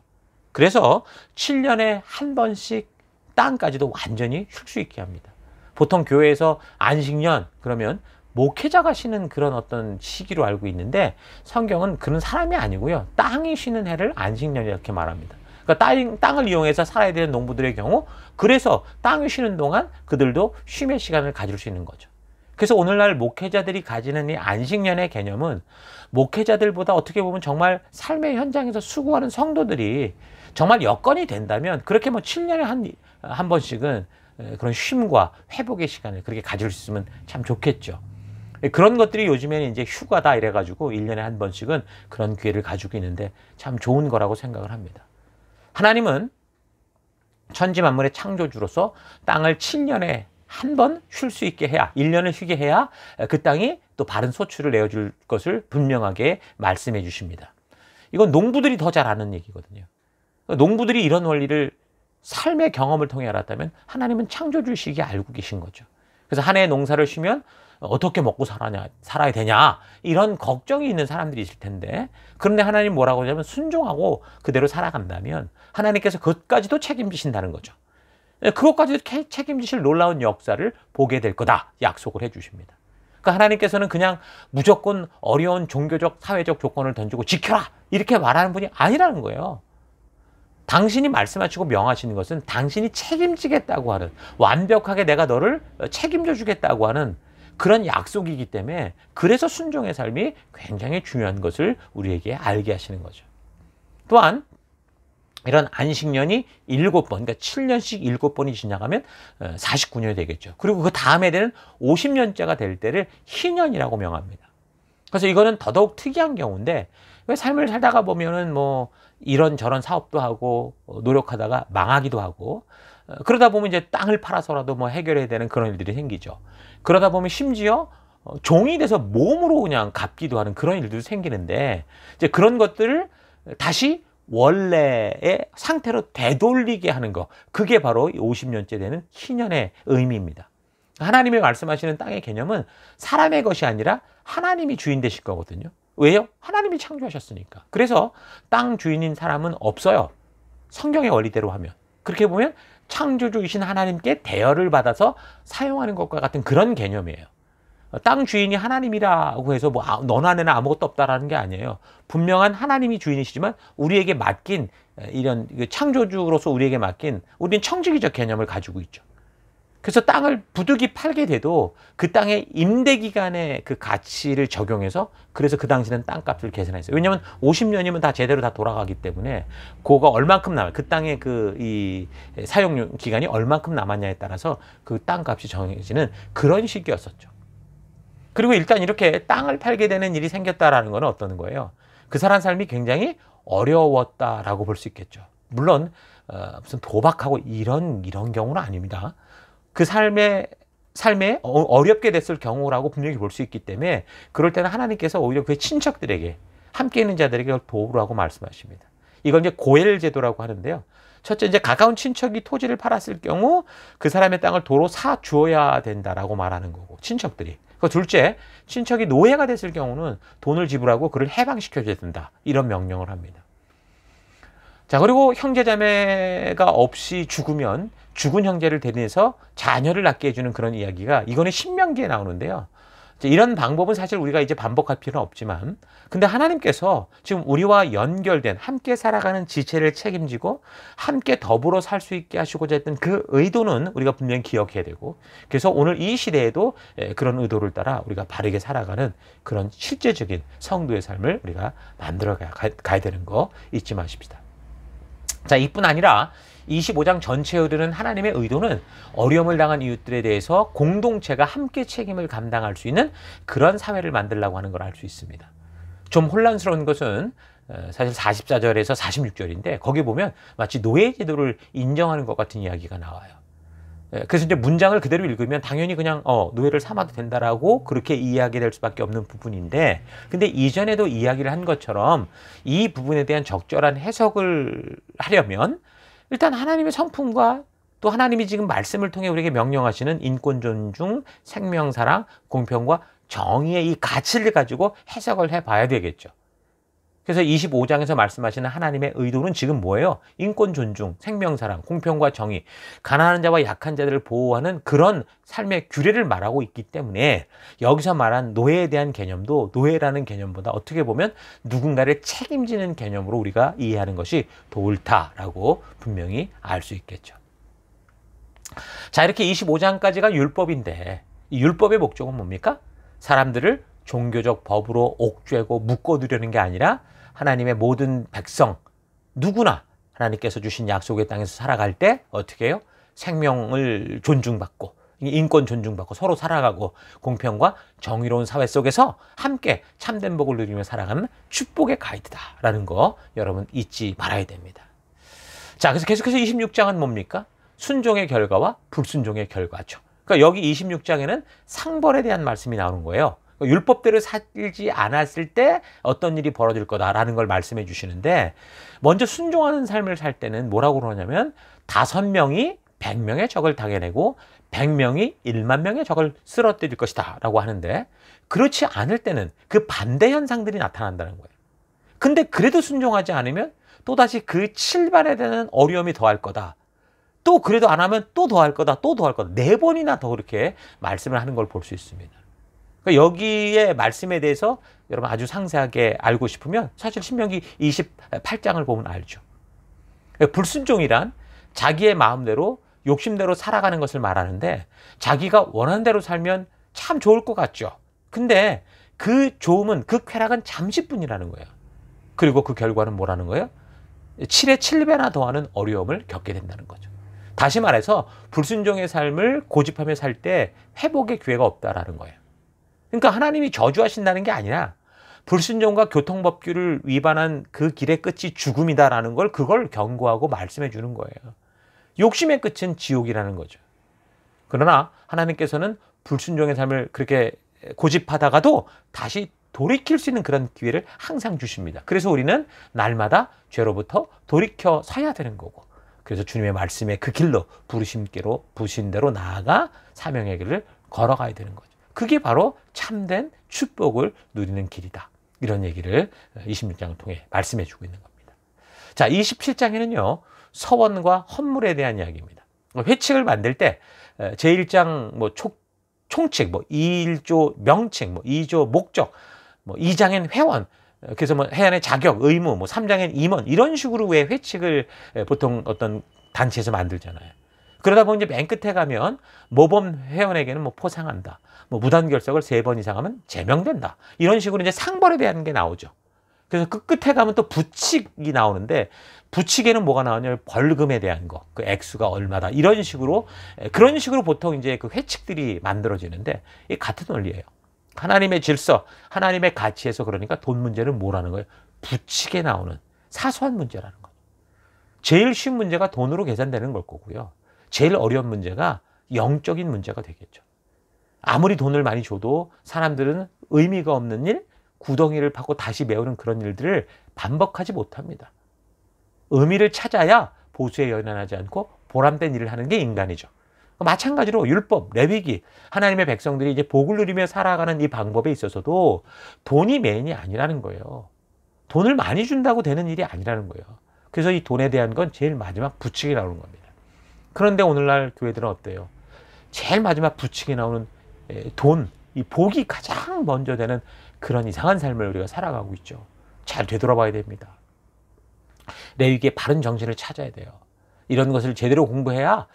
그래서 7년에 한 번씩 땅까지도 완전히 쉴 수 있게 합니다. 보통 교회에서 안식년 그러면 목회자가 쉬는 그런 어떤 시기로 알고 있는데 성경은 그런 사람이 아니고요. 땅이 쉬는 해를 안식년 이렇게 말합니다. 그러니까 땅, 땅을 이용해서 살아야 되는 농부들의 경우 그래서 땅이 쉬는 동안 그들도 쉼의 시간을 가질 수 있는 거죠. 그래서 오늘날 목회자들이 가지는 이 안식년의 개념은 목회자들보다 어떻게 보면 정말 삶의 현장에서 수고하는 성도들이 정말 여건이 된다면 그렇게 뭐 7년에 한, 한 번씩은 그런 쉼과 회복의 시간을 그렇게 가질 수 있으면 참 좋겠죠. 그런 것들이 요즘에는 이제 휴가다 이래가지고 1년에 한 번씩은 그런 기회를 가지고 있는데 참 좋은 거라고 생각을 합니다. 하나님은 천지 만물의 창조주로서 땅을 7년에 한 번 쉴 수 있게 해야 1년을 쉬게 해야 그 땅이 또 바른 소출을 내어줄 것을 분명하게 말씀해 주십니다. 이건 농부들이 더 잘 아는 얘기거든요. 농부들이 이런 원리를 삶의 경험을 통해 알았다면 하나님은 창조주시기 알고 계신 거죠. 그래서 한해 농사를 쉬면 어떻게 먹고 살아냐, 살아야 되냐, 이런 걱정이 있는 사람들이 있을 텐데, 그런데 하나님 뭐라고 하냐면 순종하고 그대로 살아간다면 하나님께서 그것까지도 책임지신다는 거죠. 예, 그것까지도 책임지실 놀라운 역사를 보게 될 거다 약속을 해주십니다. 그러니까 하나님께서는 그냥 무조건 어려운 종교적 사회적 조건을 던지고 지켜라 이렇게 말하는 분이 아니라는 거예요. 당신이 말씀하시고 명하시는 것은 당신이 책임지겠다고 하는 완벽하게 내가 너를 책임져 주겠다고 하는 그런 약속이기 때문에 그래서 순종의 삶이 굉장히 중요한 것을 우리에게 알게 하시는 거죠. 또한 이런 안식년이 일곱 번, 그러니까 7년씩 일곱 번이 지나가면 49년이 어, 되겠죠. 그리고 그 다음에 되는 50년째가 될 때를 희년이라고 명합니다. 그래서 이거는 더더욱 특이한 경우인데 왜 삶을 살다가 보면은 뭐 이런저런 사업도 하고 어, 노력하다가 망하기도 하고 어, 그러다 보면 이제 땅을 팔아서라도 뭐 해결해야 되는 그런 일들이 생기죠. 그러다 보면 심지어 종이 돼서 몸으로 그냥 갚기도 하는 그런 일들이 생기는데 이제 그런 것들을 다시 원래의 상태로 되돌리게 하는 거. 그게 바로 50년째 되는 희년의 의미입니다. 하나님이 말씀하시는 땅의 개념은 사람의 것이 아니라 하나님이 주인 되실 거거든요. 왜요? 하나님이 창조하셨으니까. 그래서 땅 주인인 사람은 없어요. 성경의 원리대로 하면. 그렇게 보면 창조주이신 하나님께 대여를 받아서 사용하는 것과 같은 그런 개념이에요. 땅 주인이 하나님이라고 해서 뭐 아, 넌 안에는 아무것도 없다라는 게 아니에요. 분명한 하나님이 주인이시지만 우리에게 맡긴 이런 그 창조주로서 우리에게 맡긴 우리는 청지기적 개념을 가지고 있죠. 그래서 땅을 부득이 팔게 돼도 그 땅의 임대 기간의 그 가치를 적용해서 그래서 그 당시는 땅값을 계산했어요. 왜냐하면 50년이면 다 제대로 다 돌아가기 때문에 그거 얼만큼 남아 그 땅의 그 이 사용 기간이 얼만큼 남았냐에 따라서 그 땅값이 정해지는 그런 시기였었죠. 그리고 일단 이렇게 땅을 팔게 되는 일이 생겼다라는 것은 어떤 거예요? 그 사람 삶이 굉장히 어려웠다라고 볼 수 있겠죠. 물론 어, 무슨 도박하고 이런 이런 경우는 아닙니다. 그 삶의 삶에 어, 어렵게 됐을 경우라고 분명히 볼 수 있기 때문에 그럴 때는 하나님께서 오히려 그 친척들에게 함께 있는 자들에게 도우라고 말씀하십니다. 이건 이제 고엘 제도라고 하는데요. 첫째 이제 가까운 친척이 토지를 팔았을 경우 그 사람의 땅을 도로 사 주어야 된다라고 말하는 거고 친척들이 그 둘째, 친척이 노예가 됐을 경우는 돈을 지불하고 그를 해방시켜줘야 된다. 이런 명령을 합니다. 자, 그리고 형제자매가 없이 죽으면 죽은 형제를 대신해서 자녀를 낳게 해주는 그런 이야기가 이거는 신명기에 나오는데요. 이런 방법은 사실 우리가 이제 반복할 필요는 없지만 근데 하나님께서 지금 우리와 연결된 함께 살아가는 지체를 책임지고 함께 더불어 살 수 있게 하시고자 했던 그 의도는 우리가 분명히 기억해야 되고 그래서 오늘 이 시대에도 예, 그런 의도를 따라 우리가 바르게 살아가는 그런 실제적인 성도의 삶을 우리가 만들어 가야 되는 거 잊지 마십시다. 자, 이뿐 아니라 25장 전체에 흐르는 하나님의 의도는 어려움을 당한 이웃들에 대해서 공동체가 함께 책임을 감당할 수 있는 그런 사회를 만들라고 하는 걸 알 수 있습니다. 좀 혼란스러운 것은 어, 사실 44절에서 46절인데 거기 보면 마치 노예 제도를 인정하는 것 같은 이야기가 나와요. 예, 그래서 이제 문장을 그대로 읽으면 당연히 그냥 어, 노예를 삼아도 된다라고 그렇게 이해하게 될 수밖에 없는 부분인데 근데 이전에도 이야기를 한 것처럼 이 부분에 대한 적절한 해석을 하려면 일단 하나님의 성품과 또 하나님이 지금 말씀을 통해 우리에게 명령하시는 인권 존중, 생명 사랑, 공평과 정의의 이 가치를 가지고 해석을 해 봐야 되겠죠. 그래서 25장에서 말씀하시는 하나님의 의도는 지금 뭐예요? 인권 존중, 생명 사랑, 공평과 정의, 가난한 자와 약한 자들을 보호하는 그런 삶의 규례를 말하고 있기 때문에 여기서 말한 노예에 대한 개념도 노예라는 개념보다 어떻게 보면 누군가를 책임지는 개념으로 우리가 이해하는 것이 옳다라고 분명히 알 수 있겠죠. 자, 이렇게 25장까지가 율법인데 이 율법의 목적은 뭡니까? 사람들을 종교적 법으로 옥죄고 묶어두려는 게 아니라 하나님의 모든 백성 누구나 하나님께서 주신 약속의 땅에서 살아갈 때 어떻게 해요? 생명을 존중받고 인권 존중받고 서로 살아가고 공평과 정의로운 사회 속에서 함께 참된 복을 누리며 살아가는 축복의 가이드다라는 거 여러분 잊지 말아야 됩니다. 자, 그래서 계속해서 26장은 뭡니까? 순종의 결과와 불순종의 결과죠. 그러니까 여기 26장에는 상벌에 대한 말씀이 나오는 거예요. 율법대로 살지 않았을 때 어떤 일이 벌어질 거다라는 걸 말씀해 주시는데 먼저 순종하는 삶을 살 때는 뭐라고 그러냐면 다섯 명이 백 명의 적을 당해내고 백 명이 일만 명의 적을 쓰러뜨릴 것이다 라고 하는데 그렇지 않을 때는 그 반대 현상들이 나타난다는 거예요. 근데 그래도 순종하지 않으면 또다시 그 칠반에 대한 어려움이 더할 거다. 또 그래도 안 하면 또 더할 거다. 또 더할 거다. 네 번이나 더 그렇게 말씀을 하는 걸 볼 수 있습니다. 그러니까 여기에 말씀에 대해서 여러분 아주 상세하게 알고 싶으면 사실 신명기 28장을 보면 알죠. 불순종이란 자기의 마음대로 욕심대로 살아가는 것을 말하는데 자기가 원하는 대로 살면 참 좋을 것 같죠. 근데 그 좋음은 그 쾌락은 잠시뿐이라는 거예요. 그리고 그 결과는 뭐라는 거예요? 7에 7배나 더하는 어려움을 겪게 된다는 거죠. 다시 말해서 불순종의 삶을 고집하며 살 때 회복의 기회가 없다라는 거예요. 그러니까 하나님이 저주하신다는 게 아니라 불순종과 교통법규를 위반한 그 길의 끝이 죽음이다라는 걸 그걸 경고하고 말씀해 주는 거예요. 욕심의 끝은 지옥이라는 거죠. 그러나 하나님께서는 불순종의 삶을 그렇게 고집하다가도 다시 돌이킬 수 있는 그런 기회를 항상 주십니다. 그래서 우리는 날마다 죄로부터 돌이켜 서야 되는 거고. 그래서 주님의 말씀에 그 길로 부르심께로 부신 대로 나아가 사명의 길을 걸어가야 되는 거죠. 그게 바로 참된 축복을 누리는 길이다. 이런 얘기를 26장을 통해 말씀해 주고 있는 겁니다. 자, 27장에는요. 서원과 헌물에 대한 이야기입니다. 회칙을 만들 때 제1장 뭐 총, 총칙, 뭐 2일조 명칭, 뭐 2조 목적, 뭐 2장엔 회원, 그래서 뭐 해안의 자격, 의무, 뭐 3장엔 임원 이런 식으로 왜 회칙을 보통 어떤 단체에서 만들잖아요. 그러다 보면 이제 맨 끝에 가면 모범 회원에게는 뭐 포상한다. 뭐 무단 결석을 세 번 이상 하면 제명된다. 이런 식으로 이제 상벌에 대한 게 나오죠. 그래서 그 끝에 가면 또 부칙이 나오는데 부칙에는 뭐가 나오냐면 벌금에 대한 거, 그 액수가 얼마다 이런 식으로 그런 식으로 보통 이제 그 회칙들이 만들어지는데 이 같은 원리예요. 하나님의 질서, 하나님의 가치에서 그러니까 돈 문제는 뭐라는 거예요? 부칙에 나오는 사소한 문제라는 거예요. 제일 쉬운 문제가 돈으로 계산되는 걸 거고요. 제일 어려운 문제가 영적인 문제가 되겠죠. 아무리 돈을 많이 줘도 사람들은 의미가 없는 일, 구덩이를 파고 다시 메우는 그런 일들을 반복하지 못합니다. 의미를 찾아야 보수에 연연하지 않고 보람된 일을 하는 게 인간이죠. 마찬가지로 율법, 레위기, 하나님의 백성들이 이제 복을 누리며 살아가는 이 방법에 있어서도 돈이 메인이 아니라는 거예요. 돈을 많이 준다고 되는 일이 아니라는 거예요. 그래서 이 돈에 대한 건 제일 마지막 부칙이 나오는 겁니다. 그런데 오늘날 교회들은 어때요? 제일 마지막 부칙이 나오는 돈, 이 복이 가장 먼저 되는 그런 이상한 삶을 우리가 살아가고 있죠. 잘 되돌아봐야 됩니다. 레위기의 바른 정신을 찾아야 돼요. 이런 것을 제대로 공부해야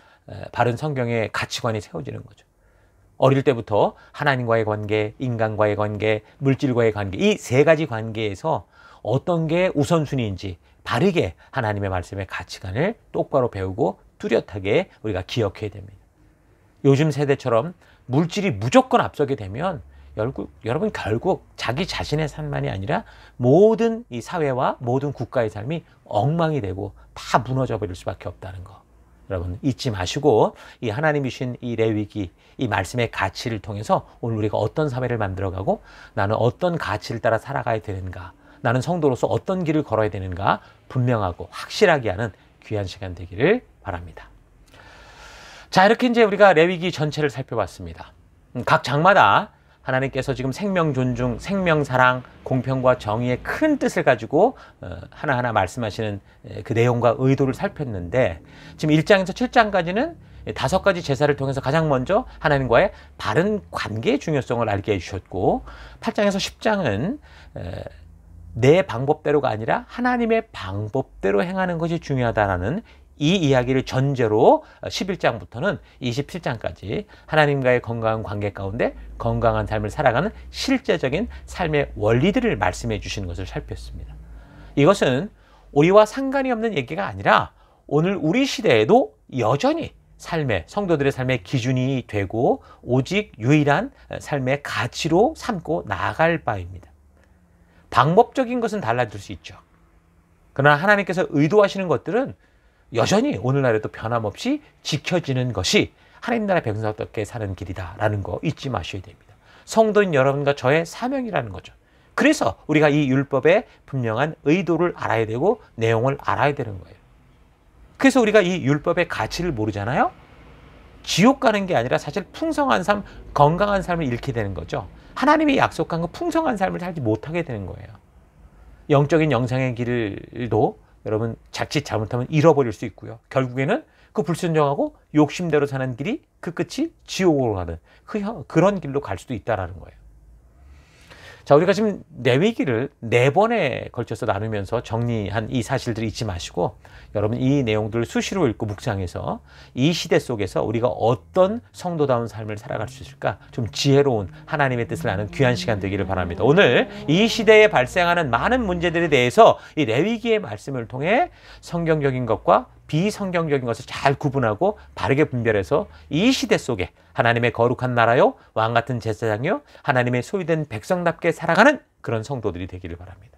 바른 성경의 가치관이 세워지는 거죠. 어릴 때부터 하나님과의 관계, 인간과의 관계, 물질과의 관계, 이 세 가지 관계에서 어떤 게 우선순위인지 바르게 하나님의 말씀의 가치관을 똑바로 배우고 뚜렷하게 우리가 기억해야 됩니다. 요즘 세대처럼 물질이 무조건 앞서게 되면 결국, 여러분 결국 자기 자신의 삶만이 아니라 모든 이 사회와 모든 국가의 삶이 엉망이 되고 다 무너져 버릴 수밖에 없다는 거. 여러분 잊지 마시고 이 하나님이 주신 이 레위기 이 말씀의 가치를 통해서 오늘 우리가 어떤 사회를 만들어가고 나는 어떤 가치를 따라 살아가야 되는가 나는 성도로서 어떤 길을 걸어야 되는가 분명하고 확실하게 하는 귀한 시간 되기를 바랍니다. 자 이렇게 이제 우리가 레위기 전체를 살펴봤습니다. 음, 각 장마다 하나님께서 지금 생명 존중, 생명 사랑, 공평과 정의의 큰 뜻을 가지고 어, 하나하나 말씀하시는 그 내용과 의도를 살폈는데 지금 1장에서 7장까지는 다섯 가지 제사를 통해서 가장 먼저 하나님과의 바른 관계의 중요성을 알게 해주셨고 8장에서 10장은 내 방법대로가 아니라 하나님의 방법대로 행하는 것이 중요하다라는 이 이야기를 전제로 11장부터는 27장까지 하나님과의 건강한 관계 가운데 건강한 삶을 살아가는 실제적인 삶의 원리들을 말씀해 주시는 것을 살폈습니다. 이것은 우리와 상관이 없는 얘기가 아니라 오늘 우리 시대에도 여전히 삶의 성도들의 삶의 기준이 되고 오직 유일한 삶의 가치로 삼고 나아갈 바입니다. 방법적인 것은 달라질 수 있죠. 그러나 하나님께서 의도하시는 것들은 여전히 오늘날에도 변함없이 지켜지는 것이 하나님 나라 백성답게 사는 길이다라는 거 잊지 마셔야 됩니다. 성도인 여러분과 저의 사명이라는 거죠. 그래서 우리가 이 율법의 분명한 의도를 알아야 되고 내용을 알아야 되는 거예요. 그래서 우리가 이 율법의 가치를 모르잖아요. 지옥 가는 게 아니라 사실 풍성한 삶, 건강한 삶을 잃게 되는 거죠. 하나님이 약속한 그 풍성한 삶을 살지 못하게 되는 거예요. 영적인 영상의 길도 여러분 자칫 잘못하면 잃어버릴 수 있고요. 결국에는 그 불순종하고 욕심대로 사는 길이 그 끝이 지옥으로 가는 그, 그런 길로 갈 수도 있다라는 거예요. 자, 우리가 지금 내위기를 네 번에 걸쳐서 나누면서 정리한 이 사실들을 잊지 마시고 여러분 이 내용들을 수시로 읽고 묵상해서 이 시대 속에서 우리가 어떤 성도다운 삶을 살아갈 수 있을까 좀 지혜로운 하나님의 뜻을 아는 귀한 시간 되기를 바랍니다. 오늘 이 시대에 발생하는 많은 문제들에 대해서 이 레위기의 말씀을 통해 성경적인 것과 비성경적인 것을 잘 구분하고 바르게 분별해서 이 시대 속에 하나님의 거룩한 나라요, 왕 같은 제사장요, 하나님의 소유된 백성답게 살아가는 그런 성도들이 되기를 바랍니다.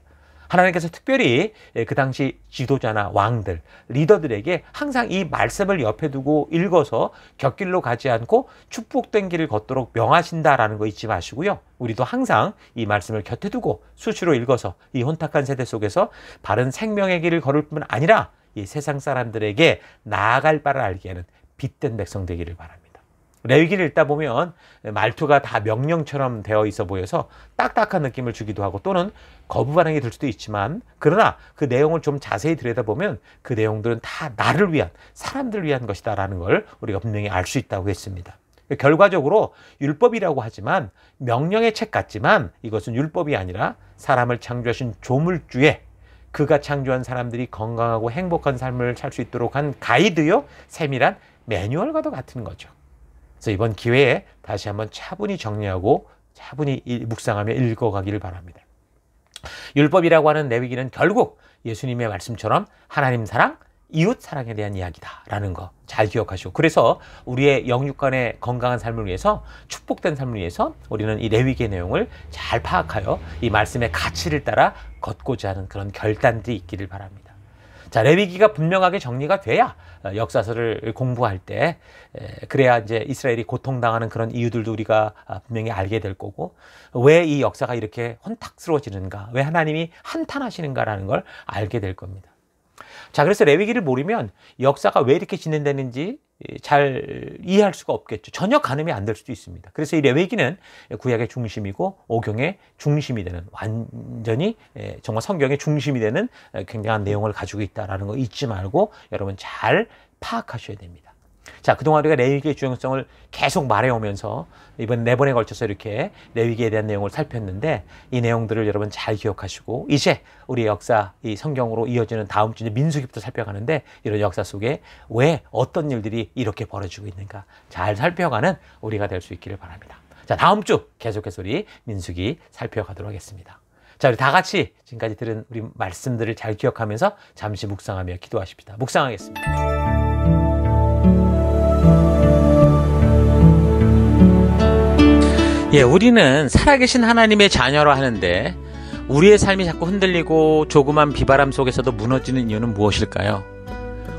하나님께서 특별히 그 당시 지도자나 왕들, 리더들에게 항상 이 말씀을 옆에 두고 읽어서 곁길로 가지 않고 축복된 길을 걷도록 명하신다라는 거 잊지 마시고요. 우리도 항상 이 말씀을 곁에 두고 수시로 읽어서 이 혼탁한 세대 속에서 바른 생명의 길을 걸을 뿐 아니라 이 세상 사람들에게 나아갈 바를 알게 하는 빛된 백성 되기를 바랍니다. 레위기를 읽다 보면 말투가 다 명령처럼 되어 있어 보여서 딱딱한 느낌을 주기도 하고 또는 거부 반응이 들 수도 있지만 그러나 그 내용을 좀 자세히 들여다보면 그 내용들은 다 나를 위한 사람들을 위한 것이다라는 걸 우리가 분명히 알 수 있다고 했습니다. 결과적으로 율법이라고 하지만 명령의 책 같지만 이것은 율법이 아니라 사람을 창조하신 조물주의 그가 창조한 사람들이 건강하고 행복한 삶을 살 수 있도록 한 가이드요 세밀한 매뉴얼과도 같은 거죠. 그래서 이번 기회에 다시 한번 차분히 정리하고 차분히 묵상하며 읽어가기를 바랍니다. 율법이라고 하는 내위기는 결국 예수님의 말씀처럼 하나님 사랑, 이웃 사랑에 대한 이야기다라는 거 잘 기억하시고 그래서 우리의 영육간의 건강한 삶을 위해서 축복된 삶을 위해서 우리는 이 레위기의 내용을 잘 파악하여 이 말씀의 가치를 따라 걷고자 하는 그런 결단들이 있기를 바랍니다. 자, 레위기가 분명하게 정리가 돼야 어, 역사서를 공부할 때 그래야 이제 이스라엘이 고통당하는 그런 이유들도 우리가 아, 분명히 알게 될 거고 왜 이 역사가 이렇게 혼탁스러워지는가, 왜 하나님이 한탄하시는가라는 걸 알게 될 겁니다. 자, 그래서 레위기를 모르면 역사가 왜 이렇게 진행되는지 잘 이해할 수가 없겠죠. 전혀 가늠이 안 될 수도 있습니다. 그래서 이 레위기는 구약의 중심이고 오경의 중심이 되는 완전히 정말 성경의 중심이 되는 굉장한 내용을 가지고 있다라는 거 잊지 말고 여러분 잘 파악하셔야 됩니다. 자, 그동안 우리가 레위기의 중요성을 계속 말해오면서 이번 네 번에 걸쳐서 이렇게 레위기에 대한 내용을 살폈는데 이 내용들을 여러분 잘 기억하시고 이제 우리 역사 이 성경으로 이어지는 다음 주에 민수기부터 살펴가는데 이런 역사 속에 왜 어떤 일들이 이렇게 벌어지고 있는가 잘 살펴가는 우리가 될 수 있기를 바랍니다. 자, 다음 주 계속해서 우리 민수기 살펴가도록 하겠습니다. 자, 우리 다 같이 지금까지 들은 우리 말씀들을 잘 기억하면서 잠시 묵상하며 기도하십니다. 묵상하겠습니다. 예, 우리는 살아계신 하나님의 자녀로 하는데 우리의 삶이 자꾸 흔들리고 조그만 비바람 속에서도 무너지는 이유는 무엇일까요?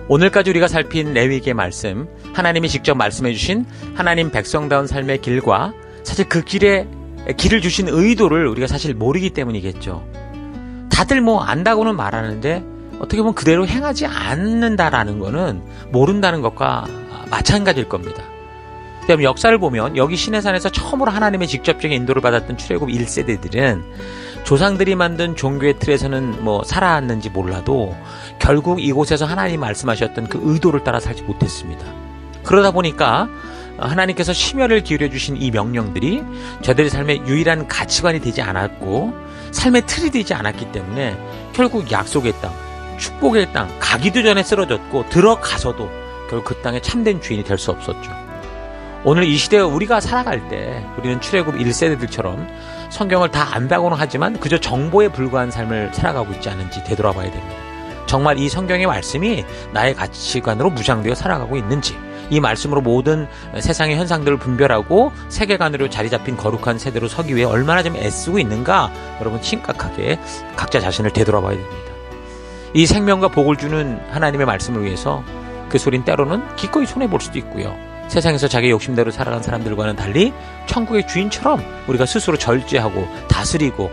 오늘까지 우리가 살핀 레위기의 말씀, 하나님이 직접 말씀해 주신 하나님 백성다운 삶의 길과 사실 그 길에 길을 주신 의도를 우리가 사실 모르기 때문이겠죠. 다들 뭐 안다고는 말하는데 어떻게 보면 그대로 행하지 않는다라는 것은 모른다는 것과 마찬가지일 겁니다. 그럼 역사를 보면 여기 시내산에서 처음으로 하나님의 직접적인 인도를 받았던 출애굽 1세대들은 조상들이 만든 종교의 틀에서는 뭐 살아왔는지 몰라도 결국 이곳에서 하나님 말씀하셨던 그 의도를 따라 살지 못했습니다. 그러다 보니까 하나님께서 심혈을 기울여 주신 이 명령들이 저들의 삶의 유일한 가치관이 되지 않았고 삶의 틀이 되지 않았기 때문에 결국 약속의 땅, 축복의 땅, 가기도 전에 쓰러졌고 들어가서도 결국 그 땅의 참된 주인이 될 수 없었죠. 오늘 이 시대에 우리가 살아갈 때 우리는 출애굽 1세대들처럼 성경을 다 안다고는 하지만 그저 정보에 불과한 삶을 살아가고 있지 않은지 되돌아봐야 됩니다. 정말 이 성경의 말씀이 나의 가치관으로 무장되어 살아가고 있는지 이 말씀으로 모든 세상의 현상들을 분별하고 세계관으로 자리 잡힌 거룩한 세대로 서기 위해 얼마나 좀 애쓰고 있는가 여러분 심각하게 각자 자신을 되돌아봐야 됩니다. 이 생명과 복을 주는 하나님의 말씀을 위해서 그 소린 때로는 기꺼이 손해볼 수도 있고요. 세상에서 자기 욕심대로 살아간 사람들과는 달리 천국의 주인처럼 우리가 스스로 절제하고 다스리고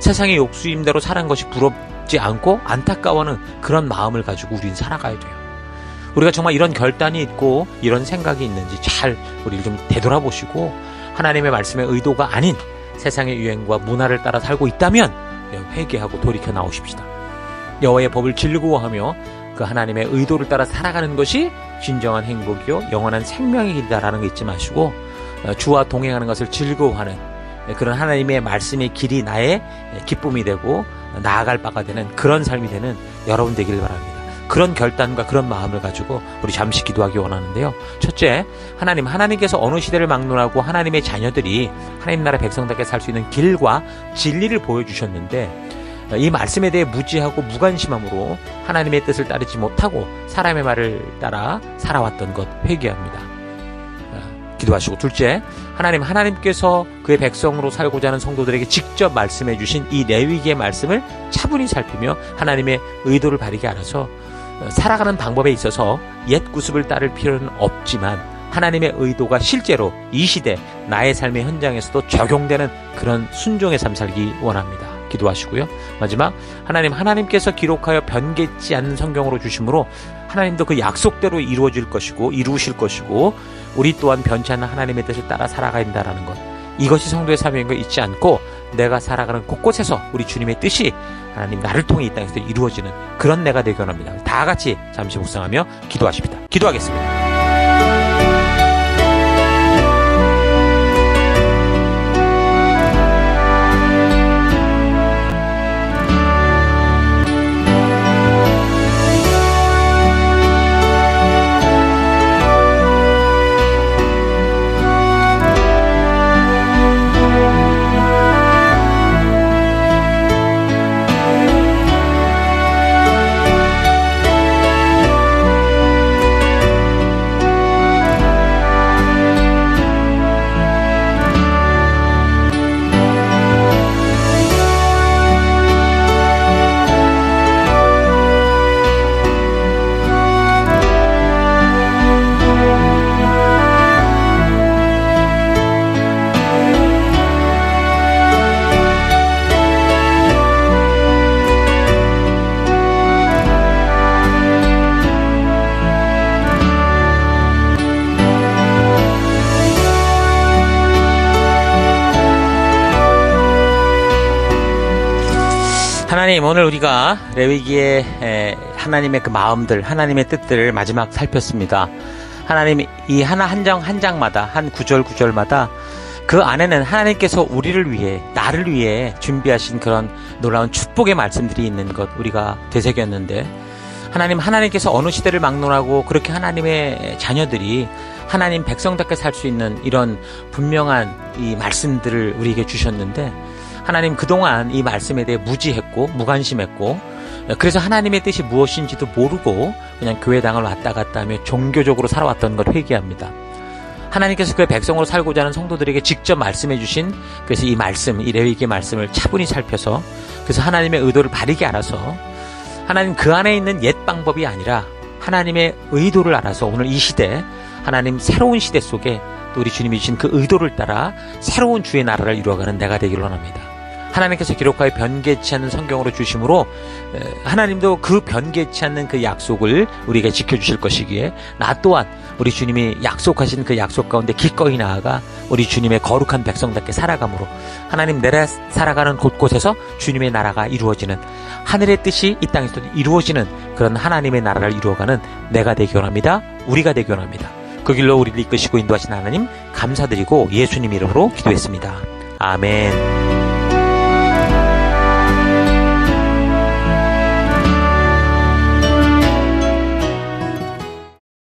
세상의 욕심대로 살아간 것이 부럽지 않고 안타까워하는 그런 마음을 가지고 우리는 살아가야 돼요. 우리가 정말 이런 결단이 있고 이런 생각이 있는지 잘 우리를 좀 되돌아보시고 하나님의 말씀의 의도가 아닌 세상의 유행과 문화를 따라 살고 있다면 회개하고 돌이켜 나오십시다. 여호와의 법을 즐거워하며 그 하나님의 의도를 따라 살아가는 것이 진정한 행복이요 영원한 생명의 길이다라는 거 잊지 마시고 어, 주와 동행하는 것을 즐거워하는 그런 하나님의 말씀의 길이 나의 기쁨이 되고 나아갈 바가 되는 그런 삶이 되는 여러분 되기를 바랍니다. 그런 결단과 그런 마음을 가지고 우리 잠시 기도하기 원하는데요. 첫째, 하나님, 하나님께서 어느 시대를 막론하고 하나님의 자녀들이 하나님 나라 백성답게 살 수 있는 길과 진리를 보여주셨는데 이 말씀에 대해 무지하고 무관심함으로 하나님의 뜻을 따르지 못하고 사람의 말을 따라 살아왔던 것 회개합니다. 어, 기도하시고 둘째, 하나님 하나님께서 그의 백성으로 살고자 하는 성도들에게 직접 말씀해 주신 이 레위기의 말씀을 차분히 살피며 하나님의 의도를 바르게 알아서 어, 살아가는 방법에 있어서 옛 구습을 따를 필요는 없지만 하나님의 의도가 실제로 이 시대 나의 삶의 현장에서도 적용되는 그런 순종의 삶 살기 원합니다. 기도하시고요. 마지막 하나님 하나님께서 기록하여 변개치 않는 성경으로 주심으로 하나님도 그 약속대로 이루어질 것이고 이루실 것이고 우리 또한 변치 않는 하나님의 뜻을 따라 살아가야 된다라는 것. 이것이 성도의 삶인 걸 잊지 않고 내가 살아가는 곳곳에서 우리 주님의 뜻이 하나님 나를 통해 이 땅에서 이루어지는 그런 내가 되기 원합니다. 다 같이 잠시 묵상하며 기도하십니다. 기도하겠습니다. 하나님 오늘 우리가 레위기의 하나님의 그 마음들 하나님의 뜻들을 마지막 살폈습니다. 하나님 이 하나 한 장 한 장마다 한 구절 구절마다 그 안에는 하나님께서 우리를 위해 나를 위해 준비하신 그런 놀라운 축복의 말씀들이 있는 것 우리가 되새겼는데 하나님 하나님께서 어느 시대를 막론하고 그렇게 하나님의 자녀들이 하나님 백성답게 살 수 있는 이런 분명한 이 말씀들을 우리에게 주셨는데 하나님 그동안 이 말씀에 대해 무지했고 무관심했고 그래서 하나님의 뜻이 무엇인지도 모르고 그냥 교회당을 왔다 갔다 하며 종교적으로 살아왔던 걸 회개합니다. 하나님께서 그의 백성으로 살고자 하는 성도들에게 직접 말씀해 주신 그래서 이 말씀, 이 레위기의 말씀을 차분히 살펴서 그래서 하나님의 의도를 바르게 알아서 하나님 그 안에 있는 옛 방법이 아니라 하나님의 의도를 알아서 오늘 이 시대 하나님 새로운 시대 속에 또 우리 주님이 주신 그 의도를 따라 새로운 주의 나라를 이루어가는 내가 되기를 원합니다. 하나님께서 기록하여 변개치 않는 성경으로 주심으로 하나님도 그 변개치 않는 그 약속을 우리에게 지켜주실 것이기에 나 또한 우리 주님이 약속하신 그 약속 가운데 기꺼이 나아가 우리 주님의 거룩한 백성답게 살아감으로 하나님 내려 살아가는 곳곳에서 주님의 나라가 이루어지는 하늘의 뜻이 이 땅에서 이루어지는 그런 하나님의 나라를 이루어가는 내가 되기 원합니다. 우리가 되기 원합니다. 그 길로 우리를 이끄시고 인도하신 하나님 감사드리고 예수님 이름으로 기도했습니다. 아멘.